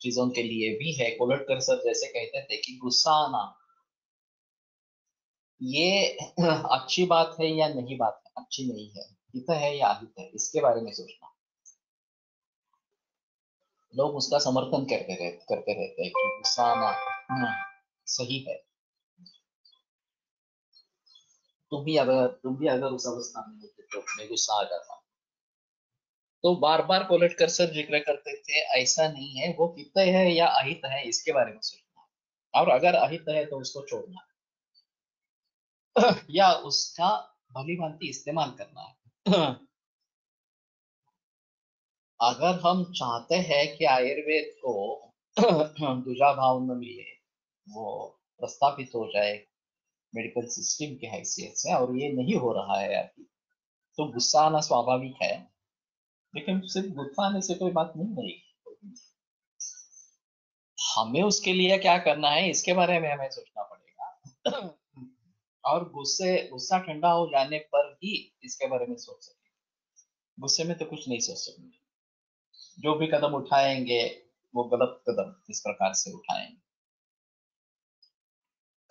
चीज़ों के लिए भी है कोलट कर सर जैसे कहते थे कि गुस्सा आना। ये अच्छी बात है या नहीं बात है? अच्छी नहीं है। हित है या अहित है? इसके बारे में सोचना। लोग उसका समर्थन करते रहते करते रहते हैं कि गुस्सा आना हाँ, सही है। तुम भी अगर तुम भी अगर उस अवस्था में होते तो मैं गुस्सा आ जाता तो बार बार कोलेट कर्सर ज़िक्र करते थे ऐसा नहीं है वो हित है या अहित है? इसके बारे में सोचना और अगर अहित है तो उसको छोड़ना या उसका भली भांति इस्तेमाल करना है। अगर हम चाहते हैं कि आयुर्वेद को दूसरा भाव न मिले, वो प्रस्तापित हो जाए मेडिकल सिस्टम की हैसियत से, और ये नहीं हो रहा है अभी तो गुस्सा आना स्वाभाविक है। लेकिन सिर्फ़ गुस्सा आने से कोई बात नहीं बनेगी हमें उसके लिए क्या करना है, इसके बारे में हमें सोचना पड़ेगा। और गुस्से, गुस्सा ठंडा हो जाने पर ही इसके बारे में सोच सकेंगे गुस्से में तो कुछ नहीं सोच सकेंगे जो भी कदम उठाएँगे, वो गलत कदम इस प्रकार से उठाएँगे।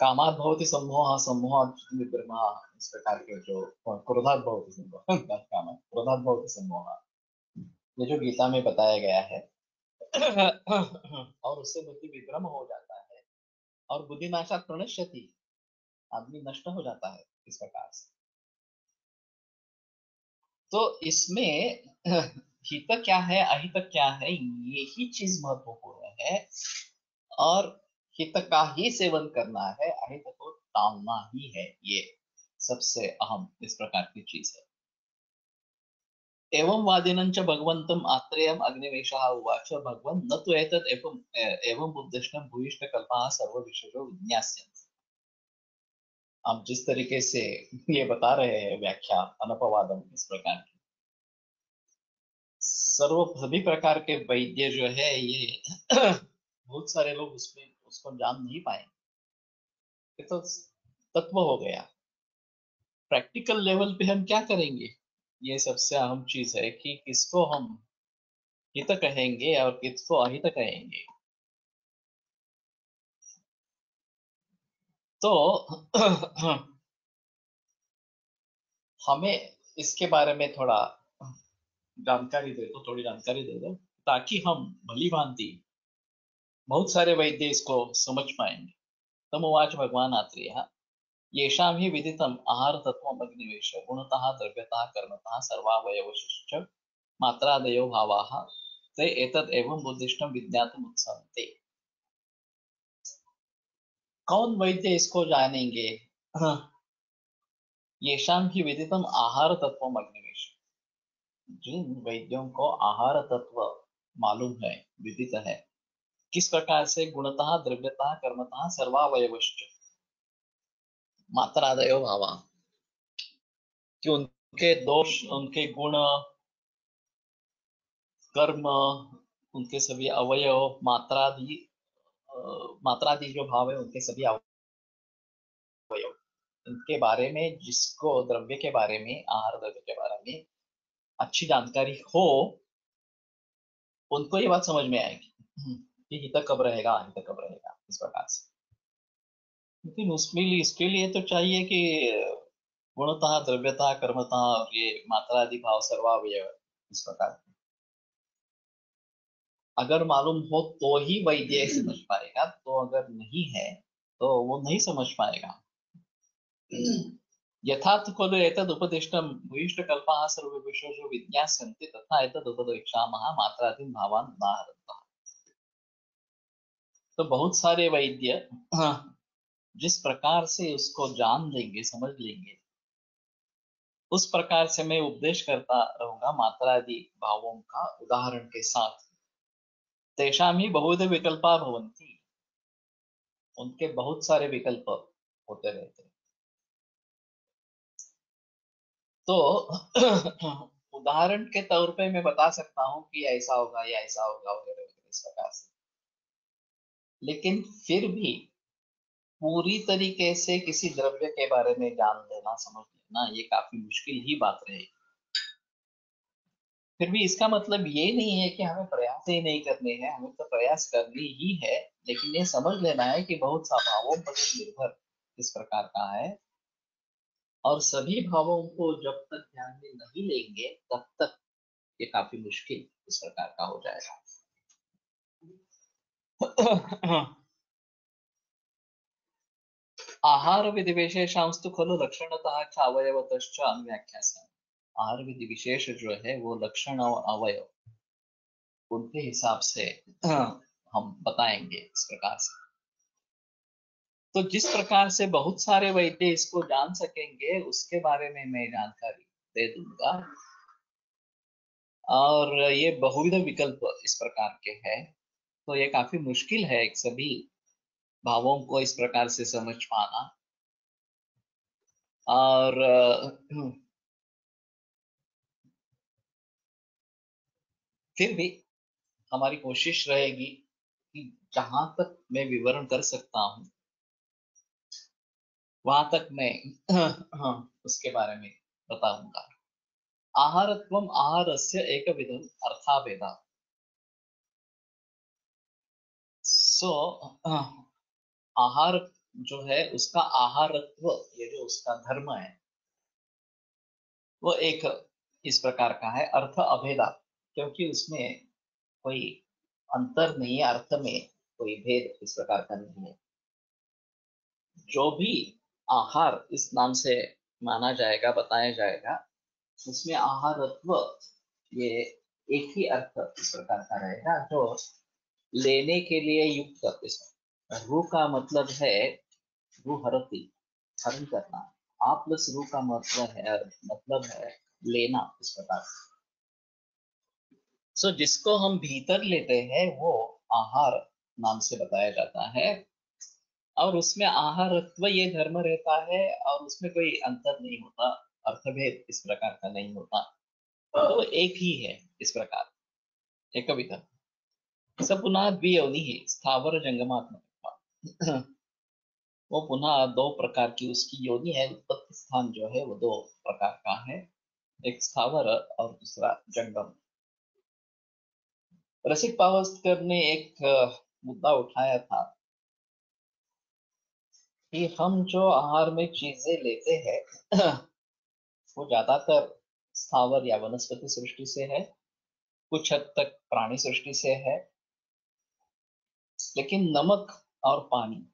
कामात भवती सम्मोह सम्मोह ब्रह्मा इस प्रकार के जो क्रोधात भवती सम्मोह। काम क्रोधात भवती सम्मोह। ये जो गीता में बताया गया है, और उससे बुद्धि विभ्रम हो जाता है, और बुद्धि नाशात प्रणश्यति, आदमी नष्ट हो जाता है इस प्रकार से। तो इसमें हित क्या है, अहित क्या है, ये ही चीज़ महत्वपूर्ण है, और हित का ही सेवन करना है, अहित को टालना ही है ये सबसे अहम इस प्रकार की चीज़ है। एवं वादिनं च भगवन्तम् आत्रेयम् अग्निवेशः उवाच। भगवन् न तु एतत् एवं एवं उद्दिष्टं भूयिष्ठकल्पाः सर्वविशेषो विज्ञास्यन्ति आप जिस तरीके से ये बता रहे हैं व्याख्या अनपवादम इस प्रकार की। सर्व सभी प्रकार के वैद्य जो है, ये बहुत सारे लोग उसमें उसको जान नहीं पाए। ये तो तत्व हो गया। प्रैक्टिकल लेवल पे हम क्या करेंगे? ये सबसे अहम चीज़ है कि किसको हम हित कहेंगे और किसको अहित कहेंगे। तो हमें इसके बारे में थोड़ा जानकारी दे दो, थोड़ी जानकारी दे दो, ताकि हम भली भांति बहुत सारे वैद्य इसको समझ पाएँगे। तमुवाच भगवान आत्रेय। येषां हि विदितम् आहारतत्त्वम् अग्निवेश, गुणतः, द्रव्यतः, कर्मतः सर्वावयवशिश्च मात्रादयो भावाः, ते एतद् एवं बुद्धिष्टं विज्ञातुम् उत्सन्ते कौन वैद्य इसको जानेंगे? येषां हि विदितम् आहार तत्वम अग्निवेश। जिन वैद्यों को आहार तत्व मालूम है, विदित है किस प्रकार से गुणतः, द्रव्यतः, कर्मतः सर्वावयवश्च। मात्रादयो भावा। कि उनके दोष, उनके गुण, कर्म, उनके सभी अवयव, मात्रादि मात्रादि जो भाव है, उनके सभी अवयव। उनके बारे में, जिसको द्रव्य के बारे में, आहार द्रव्य के बारे में अच्छी जानकारी हो, उनको ये बात समझ में आएगी। कि हित कब रहेगा अहित कब रहेगा, इस प्रकार से। लेकिन उसमें लिए, इसके लिए तो चाहिए कि गुणतः, द्रव्यता, कर्मता और ये मात्रादि भाव सर्वावय इस प्रकार अगर मालूम हो तो ही वैद्य समझ पाएगा तो अगर नहीं है तो वो नहीं समझ पाएगा। यथार्थ कल्पाः सर्व विशेषो विज्ञास्यन्ति, तथा एतद उपदेक्षामः मात्रादीन भावान उदाहरन्तः। तो बहुत सारे वैद्य जिस प्रकार से उसको जान लेंगे समझ लेंगे उस प्रकार से मैं उपदेश करता रहूँगा मात्रादि भावों का उदाहरण के साथ। तेषाम ही बहुध विकल्पा भवंती उनके बहुत सारे विकल्प होते रहते तो उदाहरण के तौर पे मैं बता सकता हूँ कि ऐसा होगा या ऐसा होगा वगैरह वगैरह इस प्रकार से। लेकिन फिर भी पूरी तरीके से किसी द्रव्य के बारे में जान लेना, समझ लेना, ये काफ़ी मुश्किल ही बात रहेगी फिर भी इसका मतलब ये नहीं है कि हमें प्रयास ही नहीं करने हैं, हमें तो प्रयास करनी ही है, लेकिन ये समझ लेना है कि बहुत सा भावों पर निर्भर इस प्रकार का है। और सभी भावों को जब तक ध्यान में नहीं लेंगे, तब तक ये काफ़ी मुश्किल इस प्रकार का हो जाएगा। आहार विधि विशेषांस्तु खलु लक्षणतः च अवयवतश्च अनुव्याख्यास्यम्। आहार विधि विशेष जो है वो लक्षण और अवयव। उनके हिसाब से हम बताएँगे इस प्रकार से। तो जिस प्रकार से बहुत सारे वैद्य इसको जान सकेंगे, उसके बारे में मैं जानकारी दे दूँगा। और ये बहुविध विकल्प इस प्रकार के हैं। तो ये काफ़ी मुश्किल है एक सभी भावों को इस प्रकार से समझ पाना। और फिर भी हमारी कोशिश रहेगी कि जहाँ तक मैं विवरण कर सकता हूँ वहाँ तक मैं हाँ, उसके बारे में बताऊँगा। आहारत्व आहारस्य एक विधम अर्थाभेदा। सो आहार जो है, उसका आहारत्व, ये जो उसका धर्म है, वो एक इस प्रकार का है, अर्थ अभेदा। क्योंकि उसमें कोई अंतर नहीं है, अर्थ में कोई भेद इस प्रकार का नहीं है। जो भी आहार इस नाम से माना जाएगा, बताया जाएगा, उसमें आहारत्व, ये एक ही अर्थ इस प्रकार का रहेगा, जो लेने के लिए युक्त करते समय। रू का मतलब है रू हरती हरण करना। आ प्लस रू का मतलब है मतलब है लेना इस प्रकार से सो। So, जिसको हम भीतर लेते हैं वो आहार नाम से बताया जाता है। और उसमें आहारत्व ये धर्म रहता है और उसमें कोई अंतर नहीं होता अर्थभेद इस प्रकार का नहीं होता। तो एक ही है इस प्रकार एक कविता। स पुनः द्वियोनि स्थावर जंगमात्मक वो पुनः दो प्रकार की उसकी योनि है, उत्पत्ति स्थान जो है वो दो प्रकार का है, एक स्थावर और दूसरा जंगम। रसिक पावस्कर ने एक मुद्दा उठाया था कि हम जो आहार में चीज़ें लेते हैं, वो ज़्यादातर स्थावर या वनस्पति सृष्टि से है, कुछ हद तक प्राणी सृष्टि से है लेकिन नमक और पानी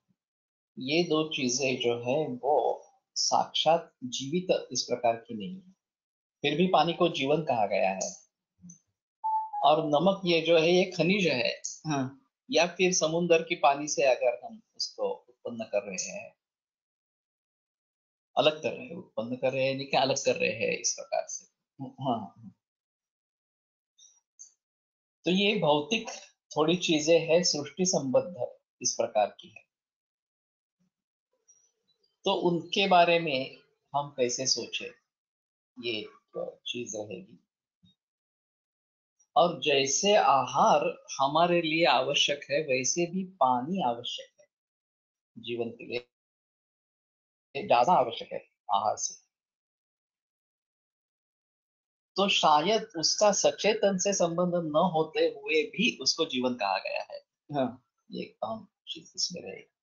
ये दो चीज़ें जो है वो साक्षात जीवित इस प्रकार की नहीं है। फिर भी पानी को जीवन कहा गया है। और नमक ये जो है ये खनिज है। हाँ। या फिर समुन्द्र की पानी से अगर हम उसको उत्पन्न कर रहे हैं। अलग कर रहे हैं उत्पन्न कर रहे हैं क्या अलग कर रहे हैं इस प्रकार से। हाँ। तो ये भौतिक थोड़ी चीज़ें हैं, सृष्टि संबद्ध इस प्रकार की है। तो उनके बारे में हम कैसे सोचे? ये चीज़ रहेगी। और जैसे आहार हमारे लिए आवश्यक है, वैसे भी पानी आवश्यक है। जीवन के लिए ज़्यादा आवश्यक है आहार से। तो शायद उसका सचेतन से संबंध न होते हुए भी उसको जीवन कहा गया है। हाँ। ये काम चीज़ इसमें रहेगी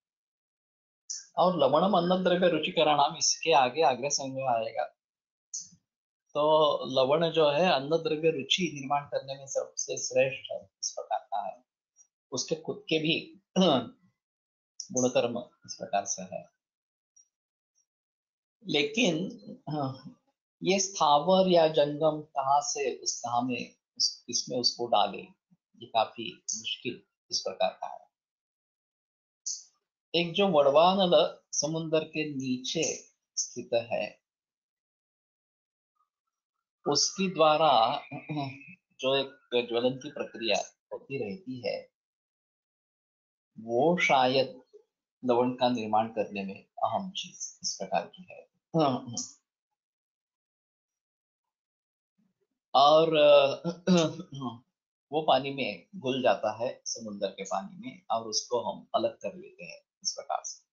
और लवणम अन्न द्रव्य रुचिकरण इसके आगे आग्रह संघ आएगा। तो लवण जो है अन्न द्रव्य रुचि निर्माण करने में सबसे श्रेष्ठ है इस प्रकार का है। उसके खुद के भी गुणकर्म इस प्रकार से है। लेकिन ये स्थावर या जंगम कहाँ से, उस कहा में इसमें उसको डाले? ये काफ़ी मुश्किल इस प्रकार का है। एक जो वड़वानल समुन्दर के नीचे स्थित है, उसकी द्वारा जो एक ज्वलन की प्रक्रिया होती रहती है, वो शायद लवण का निर्माण करने में अहम चीज़ इस प्रकार की है। और वो पानी में घुल जाता है समुन्द्र के पानी में, और उसको हम अलग कर लेते हैं इस प्रकार से।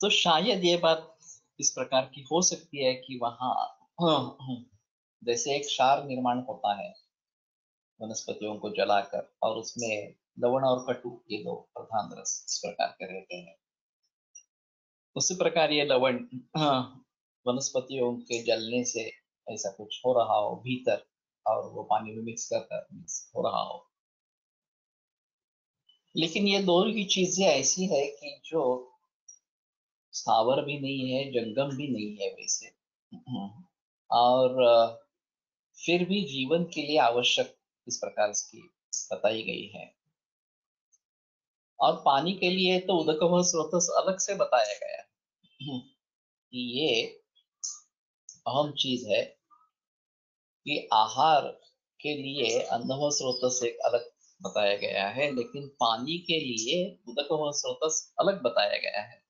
तो शायद ये बात इस प्रकार की हो सकती है कि वहाँ, जैसे एक क्षार निर्माण होता है, वनस्पतियों को जलाकर, और उसमें लवण और कटु ये दो प्रधान रस इस प्रकार के रहते हैं। उसी प्रकार ये लवण वनस्पतियों के जलने से ऐसा कुछ हो रहा हो भीतर और वो पानी में मिक्स कर मिक्स हो रहा हो। लेकिन ये दोनों की चीज़ें ऐसी है कि जो स्थावर भी नहीं है, जंगम भी नहीं है वैसे। और, फिर भी जीवन के लिए आवश्यक इस प्रकार की बताई गई है। और पानी के लिए तो उदक स्रोत अलग से बताया गया कि ये अहम चीज़ है कि आहार के लिए अन्न स्रोत से अलग बताया गया है, लेकिन पानी के लिए उदक स्रोत अलग बताया गया है।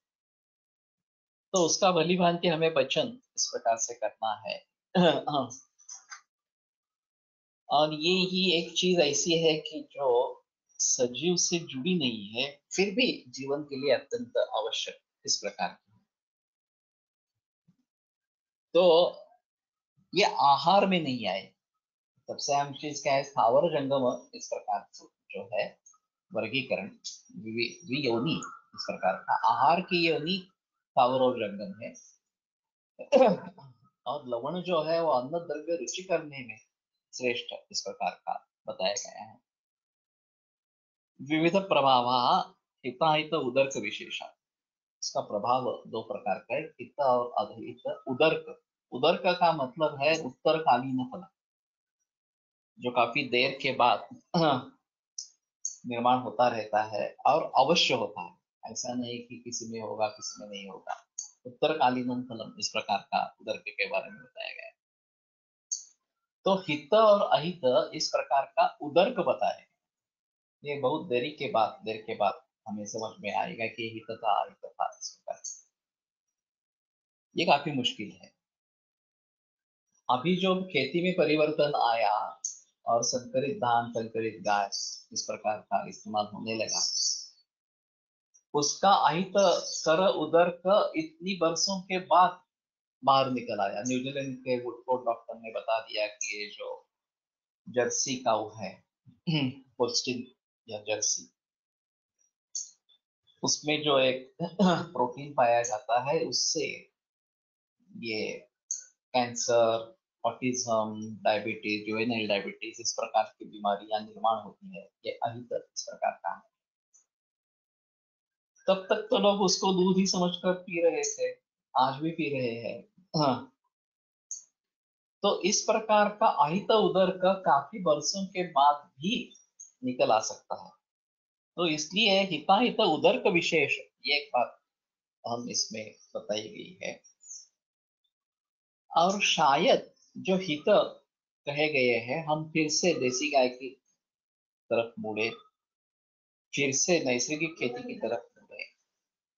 तो उसका भली भांति हमें वचन इस प्रकार से करना है। और ये ही एक चीज़ ऐसी है कि जो सजीव से जुड़ी नहीं है, फिर भी जीवन के लिए अत्यंत आवश्यक इस प्रकार तो ये आहार में नहीं आए। सबसे अहम चीज़ क्या है, स्थावर जंगम इस प्रकार से जो है, वर्गीकरण योनि इस प्रकार का। आहार की योनि, स्थावर और जंगम है। और लवण जो है, वो अन्न द्रव्य रुचि करने में श्रेष्ठ इस प्रकार का बताया गया है। विविध प्रभाव, हिताहित उदर्क विशेष। इसका प्रभाव दो प्रकार का है हित और अधहित। उदर्क उदर्क का मतलब है उत्तरकालीन फल जो काफ़ी देर के बाद निर्माण होता रहता है और अवश्य होता है। ऐसा नहीं कि किसी में होगा, किसी में नहीं होगा। उत्तरकालीन फलम इस प्रकार का उदर्क के बारे में बताया गया तो हित और अहित इस प्रकार का उदर्क बताया ये बहुत देरी के बाद, देर के बाद हमें समझ में आएगा कि हित था अहित था इस प्रकार ये काफ़ी मुश्किल है। अभी जो खेती में परिवर्तन आया और संकरित धान, संकरित गाय इस प्रकार का इस्तेमाल होने लगा, उसका अहित कर उदर का इतनी बरसों के बाद बाहर निकल आया। न्यूजीलैंड के वुडफोर्ड डॉक्टर ने बता दिया कि ये जो जर्सी काउ है, पोस्टिन या जर्सी उसमें जो एक प्रोटीन पाया जाता है, उससे ये cancer, autism, diabetes, juvenile diabetes, इस प्रकार की बीमारियाँ निर्माण होती है। ये अहित इस प्रकार का है। तब तक तो लोग उसको दूध ही समझकर पी रहे थे, आज भी पी रहे हैं। हाँ। तो इस प्रकार का अहित उदर का काफ़ी वर्षों के बाद भी निकल आ सकता है। तो इसलिए हिताहित उदर का विशेष, ये एक बात हम इसमें बताई गई है। और शायद जो हित कहे गए हैं, हम फिर से देसी गाय की तरफ़ मुड़े, फिर से नैसर्गिक खेती की तरफ़ मुड़े।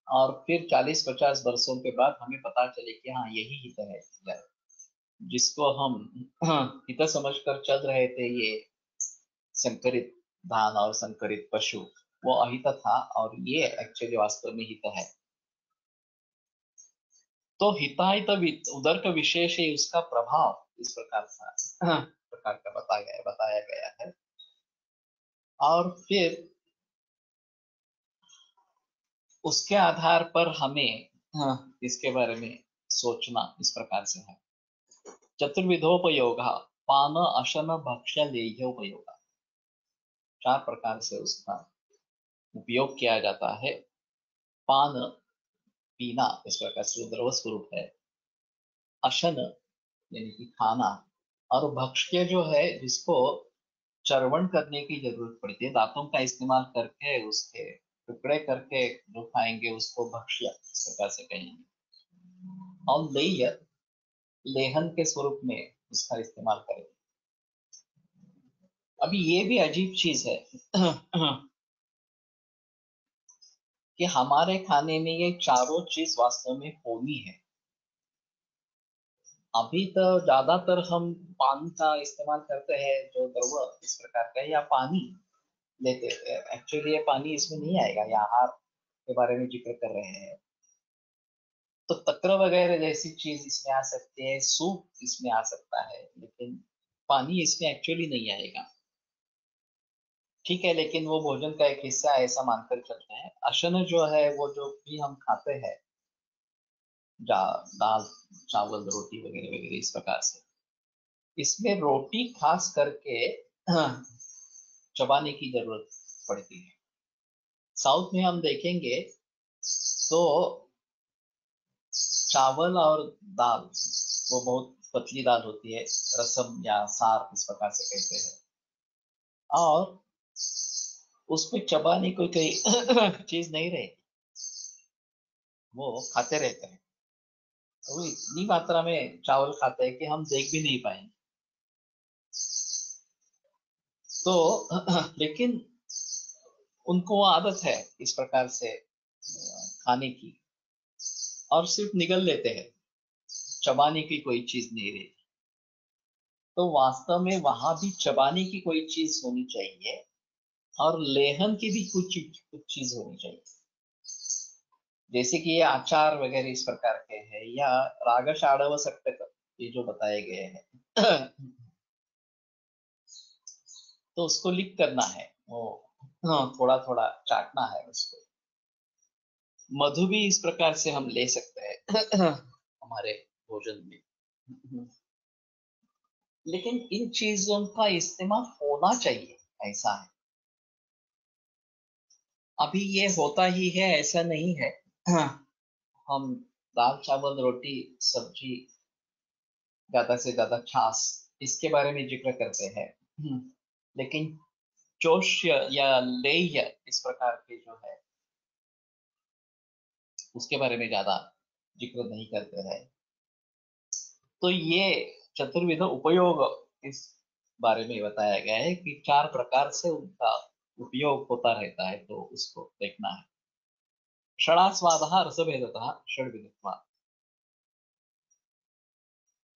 और फिर 40-50 वर्षों के बाद हमें पता चले कि हाँ यही हित है जिसको हम हित समझकर चल रहे थे ये संकरित धान और संकरित पशु। वो अहित था और ये एक्चुअली वास्तव में हित है। तो हिताहित उदर का विशेष है उसका प्रभाव इस प्रकार सा हाँ। प्रकार का बताया गया बताया गया है। और फिर उसके आधार पर हमें हाँ, इसके बारे में सोचना इस प्रकार से है। चतुर्विधोपयोग पान अशन भक्ष्य लेह्य उपयोग चार प्रकार से उसका उपयोग किया जाता है। पान पीना इस प्रकार से द्रव स्वरूप है। अशन यानी कि खाना और भक्ष्य जो है, जिसको चरवण करने की ज़रूरत पड़ती है, दांतों का इस्तेमाल करके उसके टुकड़े करके जो खाएँगे उसको भक्ष्य इस प्रकार से कहेंगे। और लेय, लेहन के स्वरूप में उसका इस्तेमाल करेंगे। अभी ये भी अजीब चीज़ है। कि हमारे खाने में ये चारों चीज़ वास्तव में होनी है। अभी तो ज़्यादातर हम पानी का इस्तेमाल करते हैं, जो द्रव इस प्रकार का या पानी लेते एक्चुअली ये पानी इसमें नहीं आएगा, या आहार के बारे में ज़िक्र कर रहे हैं। तो तक्र वगैरह जैसी चीज़ इसमें आ सकती है, सूप इसमें आ सकता है, लेकिन पानी इसमें एक्चुअली नहीं आएगा। ठीक है, लेकिन वो भोजन का एक हिस्सा ऐसा मानकर चलते हैं। अशन जो है, वो जो भी हम खाते हैं दाल, चावल, रोटी वगैरह वगैरह इस प्रकार से, इसमें रोटी खास करके चबाने की ज़रूरत पड़ती है। साउथ में हम देखेंगे तो चावल और दाल, वो बहुत पतली दाल होती है, रसम या सार इस प्रकार से कहते हैं। और उसमें चबाने कोई कोई चीज़ नहीं रहे। वो खाते रहते हैं। वो इतनी मात्रा में चावल खाते हैं कि हम देख भी नहीं पाएँगे। तो लेकिन उनको आदत है इस प्रकार से खाने की। और सिर्फ़ निगल लेते हैं। चबाने की कोई चीज़ नहीं रहती तो वास्तव में वहाँ भी चबाने की कोई चीज़ होनी चाहिए। और लेहन की भी कुछ कुछ चीज़ होनी चाहिए। जैसे कि ये आचार वगैरह इस प्रकार के हैं या राग शाड़व सट्टक ये जो बताए गए हैं। तो उसको लिख करना है वो हाँ, थोड़ा थोड़ा चाटना है उसको। मधु भी इस प्रकार से हम ले सकते हैं हमारे भोजन में। लेकिन इन चीज़ों का इस्तेमाल होना चाहिए ऐसा है। अभी ये होता ही है, ऐसा नहीं है। हम दाल, चावल, रोटी, सब्ज़ी, ज़्यादा से ज़्यादा छाछ, इसके बारे में ज़िक्र करते हैं। लेकिन चोष्य या लेह्य इस प्रकार के जो है, उसके बारे में ज़्यादा ज़िक्र नहीं करते हैं। तो ये चतुर्विध उपयोग इस बारे में बताया गया है कि चार प्रकार से उनका उपयोग होता रहता है तो उसको देखना है। षणास्वाद रसभेदता षडविधत्वा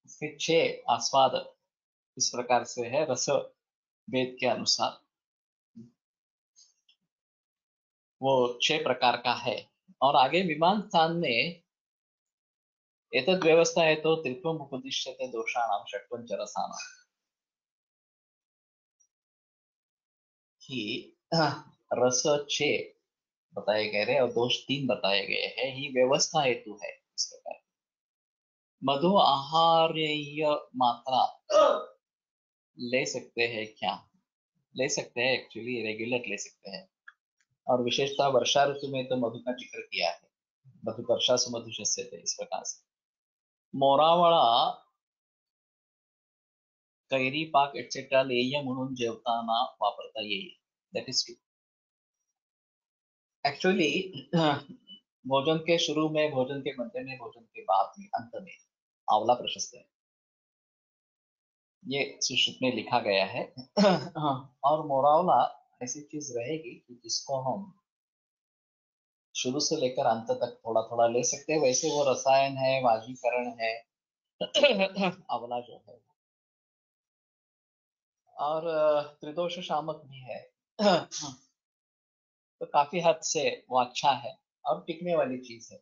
इसके आस्वाद। इस प्रकार से है रस वेद के अनुसार। वो छह प्रकार का है। और आगे विमान स्थान में एतद व्यवस्था है तो त्रित्वम उपदिश्यते दोषाणाम षट्वंच रसानाम कि रस छे बताए गए रहे और दोष तीन बताए गए हैं। ही व्यवस्था हेतु है इस प्रकार। मधु आहार मात्रा। ले सकते हैं क्या? ले सकते हैं एक्चुअली रेगुलर ले सकते हैं। और विशेषतः वर्षा ऋतु में तो मधु का ज़िक्र किया है। मधु वर्षा से मधु थे इस प्रकार से। मोरावळा, कैरी पाक म्हणून जेवताना वापरता येईल। दैट इज़ ट्रू एक्चुअली भोजन के शुरू में, भोजन के मध्य में, भोजन के बाद में, अंत में आंवला प्रशस्त है। ये सुश्रुत में लिखा गया है। और मोरावला ऐसी चीज़ रहेगी कि जिसको हम शुरू से लेकर अंत तक थोड़ा थोड़ा ले सकते हैं। वैसे वो रसायन है, वाजीकरण है अवला जो है और त्रिदोष शामक भी है। तो काफ़ी हद से वो अच्छा है और टिकने वाली चीज़ है।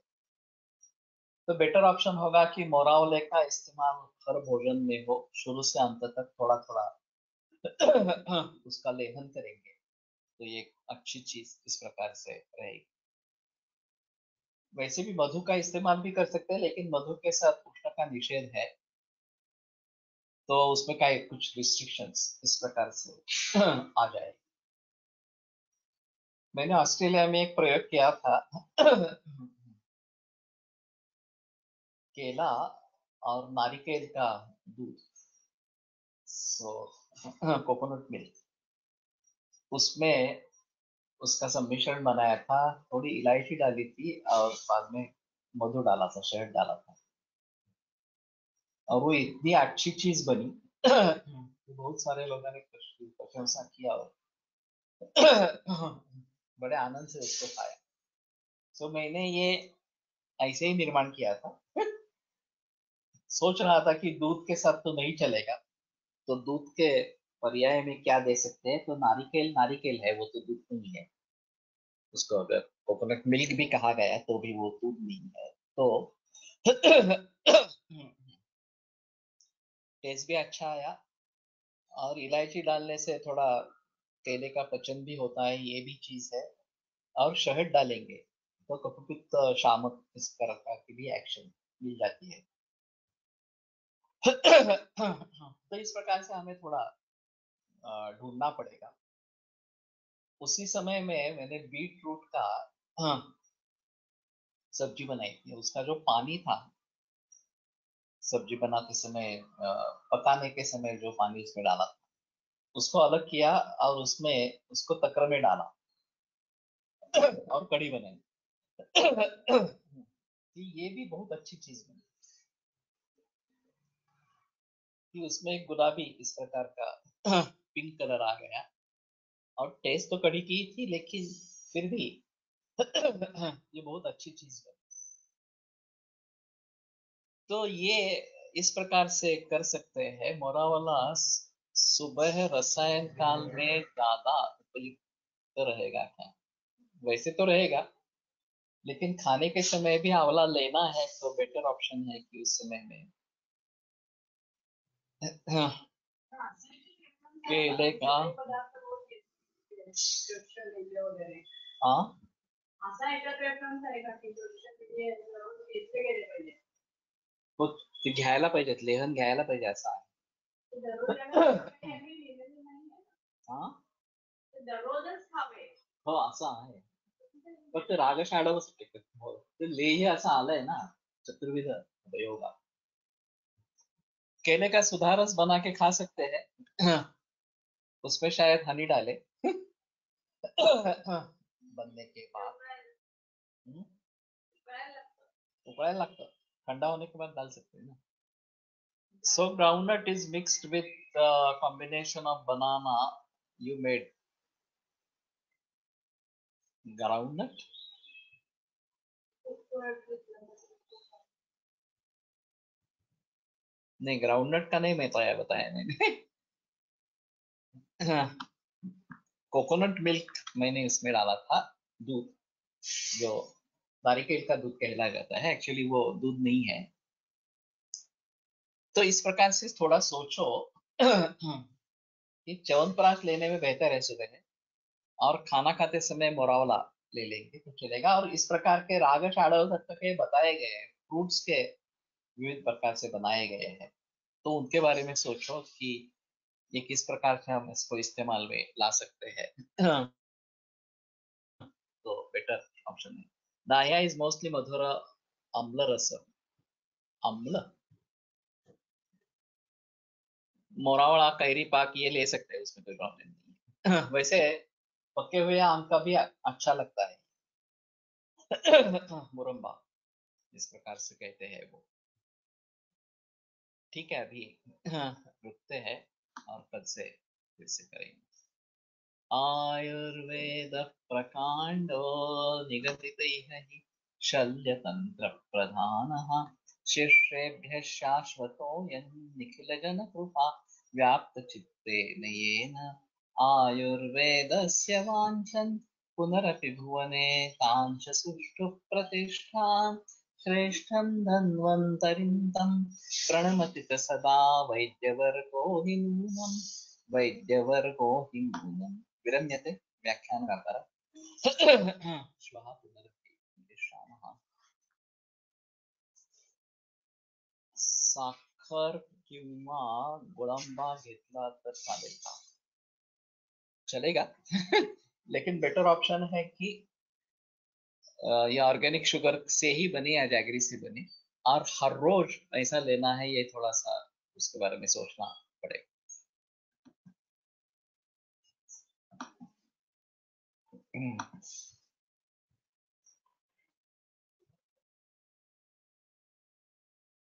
तो बेटर ऑप्शन होगा कि मोरावले का इस्तेमाल हर भोजन में हो, शुरू से अंत तक थोड़ा थोड़ा उसका लेखन करेंगे। तो ये अच्छी चीज़ इस प्रकार से रहेगी। वैसे भी मधु का इस्तेमाल भी कर सकते हैं, लेकिन मधु के साथ उष्ण का निषेध है। तो उसमें का कुछ रिस्ट्रिक्शंस इस प्रकार से आ जाए मैंने ऑस्ट्रेलिया में एक प्रयोग किया था। केला और नारिकेल का दूध सो कोकोनट मिल्क उसमें उसका सम्मिश्रण बनाया था, थोड़ी इलायची डाली थी और बाद में मधु डाला था, शहद डाला था। और वो इतनी अच्छी चीज़ बनी बहुत सारे लोगों ने प्रशंसा किया और बड़े आनंद से उसको खाया तो मैंने ये ऐसे ही निर्माण किया था। सोच रहा था कि दूध के साथ तो नहीं चलेगा। तो दूध के पर्याय में क्या दे सकते हैं? तो नारिकेल नारिकेल है, वो तो दूध नहीं है। उसको अगर कोकोनट मिल्क भी कहा गया तो भी वो दूध नहीं है। तो टेस्ट भी अच्छा आया और इलायची डालने से थोड़ा केले का पचन भी होता है ये भी चीज़ है। और शहद डालेंगे तो कफपित्त शामक इस तरह की भी एक्शन मिल जाती है। तो इस प्रकार से हमें थोड़ा ढूंढना पड़ेगा। उसी समय में मैंने बीट रूट का हाँ, सब्ज़ी बनाई थी। उसका जो पानी था सब्ज़ी बनाते समय पकाने के समय जो पानी उसमें डाला था। उसको अलग किया और उसमें उसको तकर में डाला। और कड़ी बनाई। ये भी बहुत अच्छी चीज़ बनी। कि उसमें गुलाबी इस प्रकार का पिंक कलर आ गया। और टेस्ट तो कड़ी की थी, लेकिन फिर भी ये बहुत अच्छी चीज़ है तो ये इस प्रकार से कर सकते हैं। मोरावाला सुबह रसायन काल में ज़्यादा उपयुक्त तो रहेगा क्या? वैसे तो रहेगा, लेकिन खाने के समय भी आंवला लेना है तो बेटर ऑप्शन है कि उस समय में। केले का हाँ? घ्यायला पाहिजेत, लेहन घ्यायला पाहिजे असं। आहे हा? ते दररोजच हो। असं आहे फक्त राग शाडवच हो ते लेही असं आलंय ना चतुर्विध योगा केले का सुधारस बना के खा सकते हैं। उसमें शायद हनी डाले। बनने के बाद. उकळायला लागतं। ठंडा होने के बाद डाल सकते हैं ना। So groundnut is mixed with uh, combination of banana you made. Groundnut? नहीं ग्राउंडनट का नहीं बताया बताया मैंने कोकोनट मिल्क मैंने उसमें डाला था दूध जो नारिकेल का दूध कहलाया जाता है एक्चुअली वो दूध नहीं है तो इस प्रकार से थोड़ा सोचो। कि च्यवनप्राश लेने में बेहतर है सुबह। और खाना खाते समय मोरावला ले लेंगे तो चलेगा। और इस प्रकार के राग शाड़व तत्व के बताए गए हैं। फ्रूट्स के विविध प्रकार से बनाए गए हैं। तो उनके बारे में सोचो कि ये किस प्रकार से हम इसको इस्तेमाल में ला सकते हैं। तो बेटर ऑप्शन है। दाया इज़ मोस्टली मधुर अम्ल रस अम्ल मोरावड़ा कैरी पाक ये ले सकते हैं उसमें कोई प्रॉब्लम नहीं वैसे पके हुए आम का भी अच्छा लगता है। मुरम्बा इस प्रकार से कहते हैं वो। ठीक है, अभी रुकते हैं और कल से फिर से करेंगे। आयुर्वेद प्रकांडो निगदित हि शल्यतंत्र प्रधान। शिष्येभ्य शाश्वतो निखिल जन कृपा व्याप्त चित्तेन येन आयुर्वेदस्य वाञ्छन्। पुनरपि भुवने काञ्च सुष्ठु प्रतिष्ठां श्रेष्ठं धन्वन्तरिं तं प्रणमति च सदा वैद्यवर्गो हि वैद्यवर्गो हि विरम्यते व्याख्यानकर्ता। श्वः पुनरपि मिलिष्यामः। साखर किंवा गोळंबा घेतला तर चालेल का चलेगा? लेकिन बेटर ऑप्शन है कि ये ऑर्गेनिक शुगर से ही बने, या जैगरी से बने। और हर रोज ऐसा लेना है, ये थोड़ा सा उसके बारे में सोचना पड़ेगा। हम्म।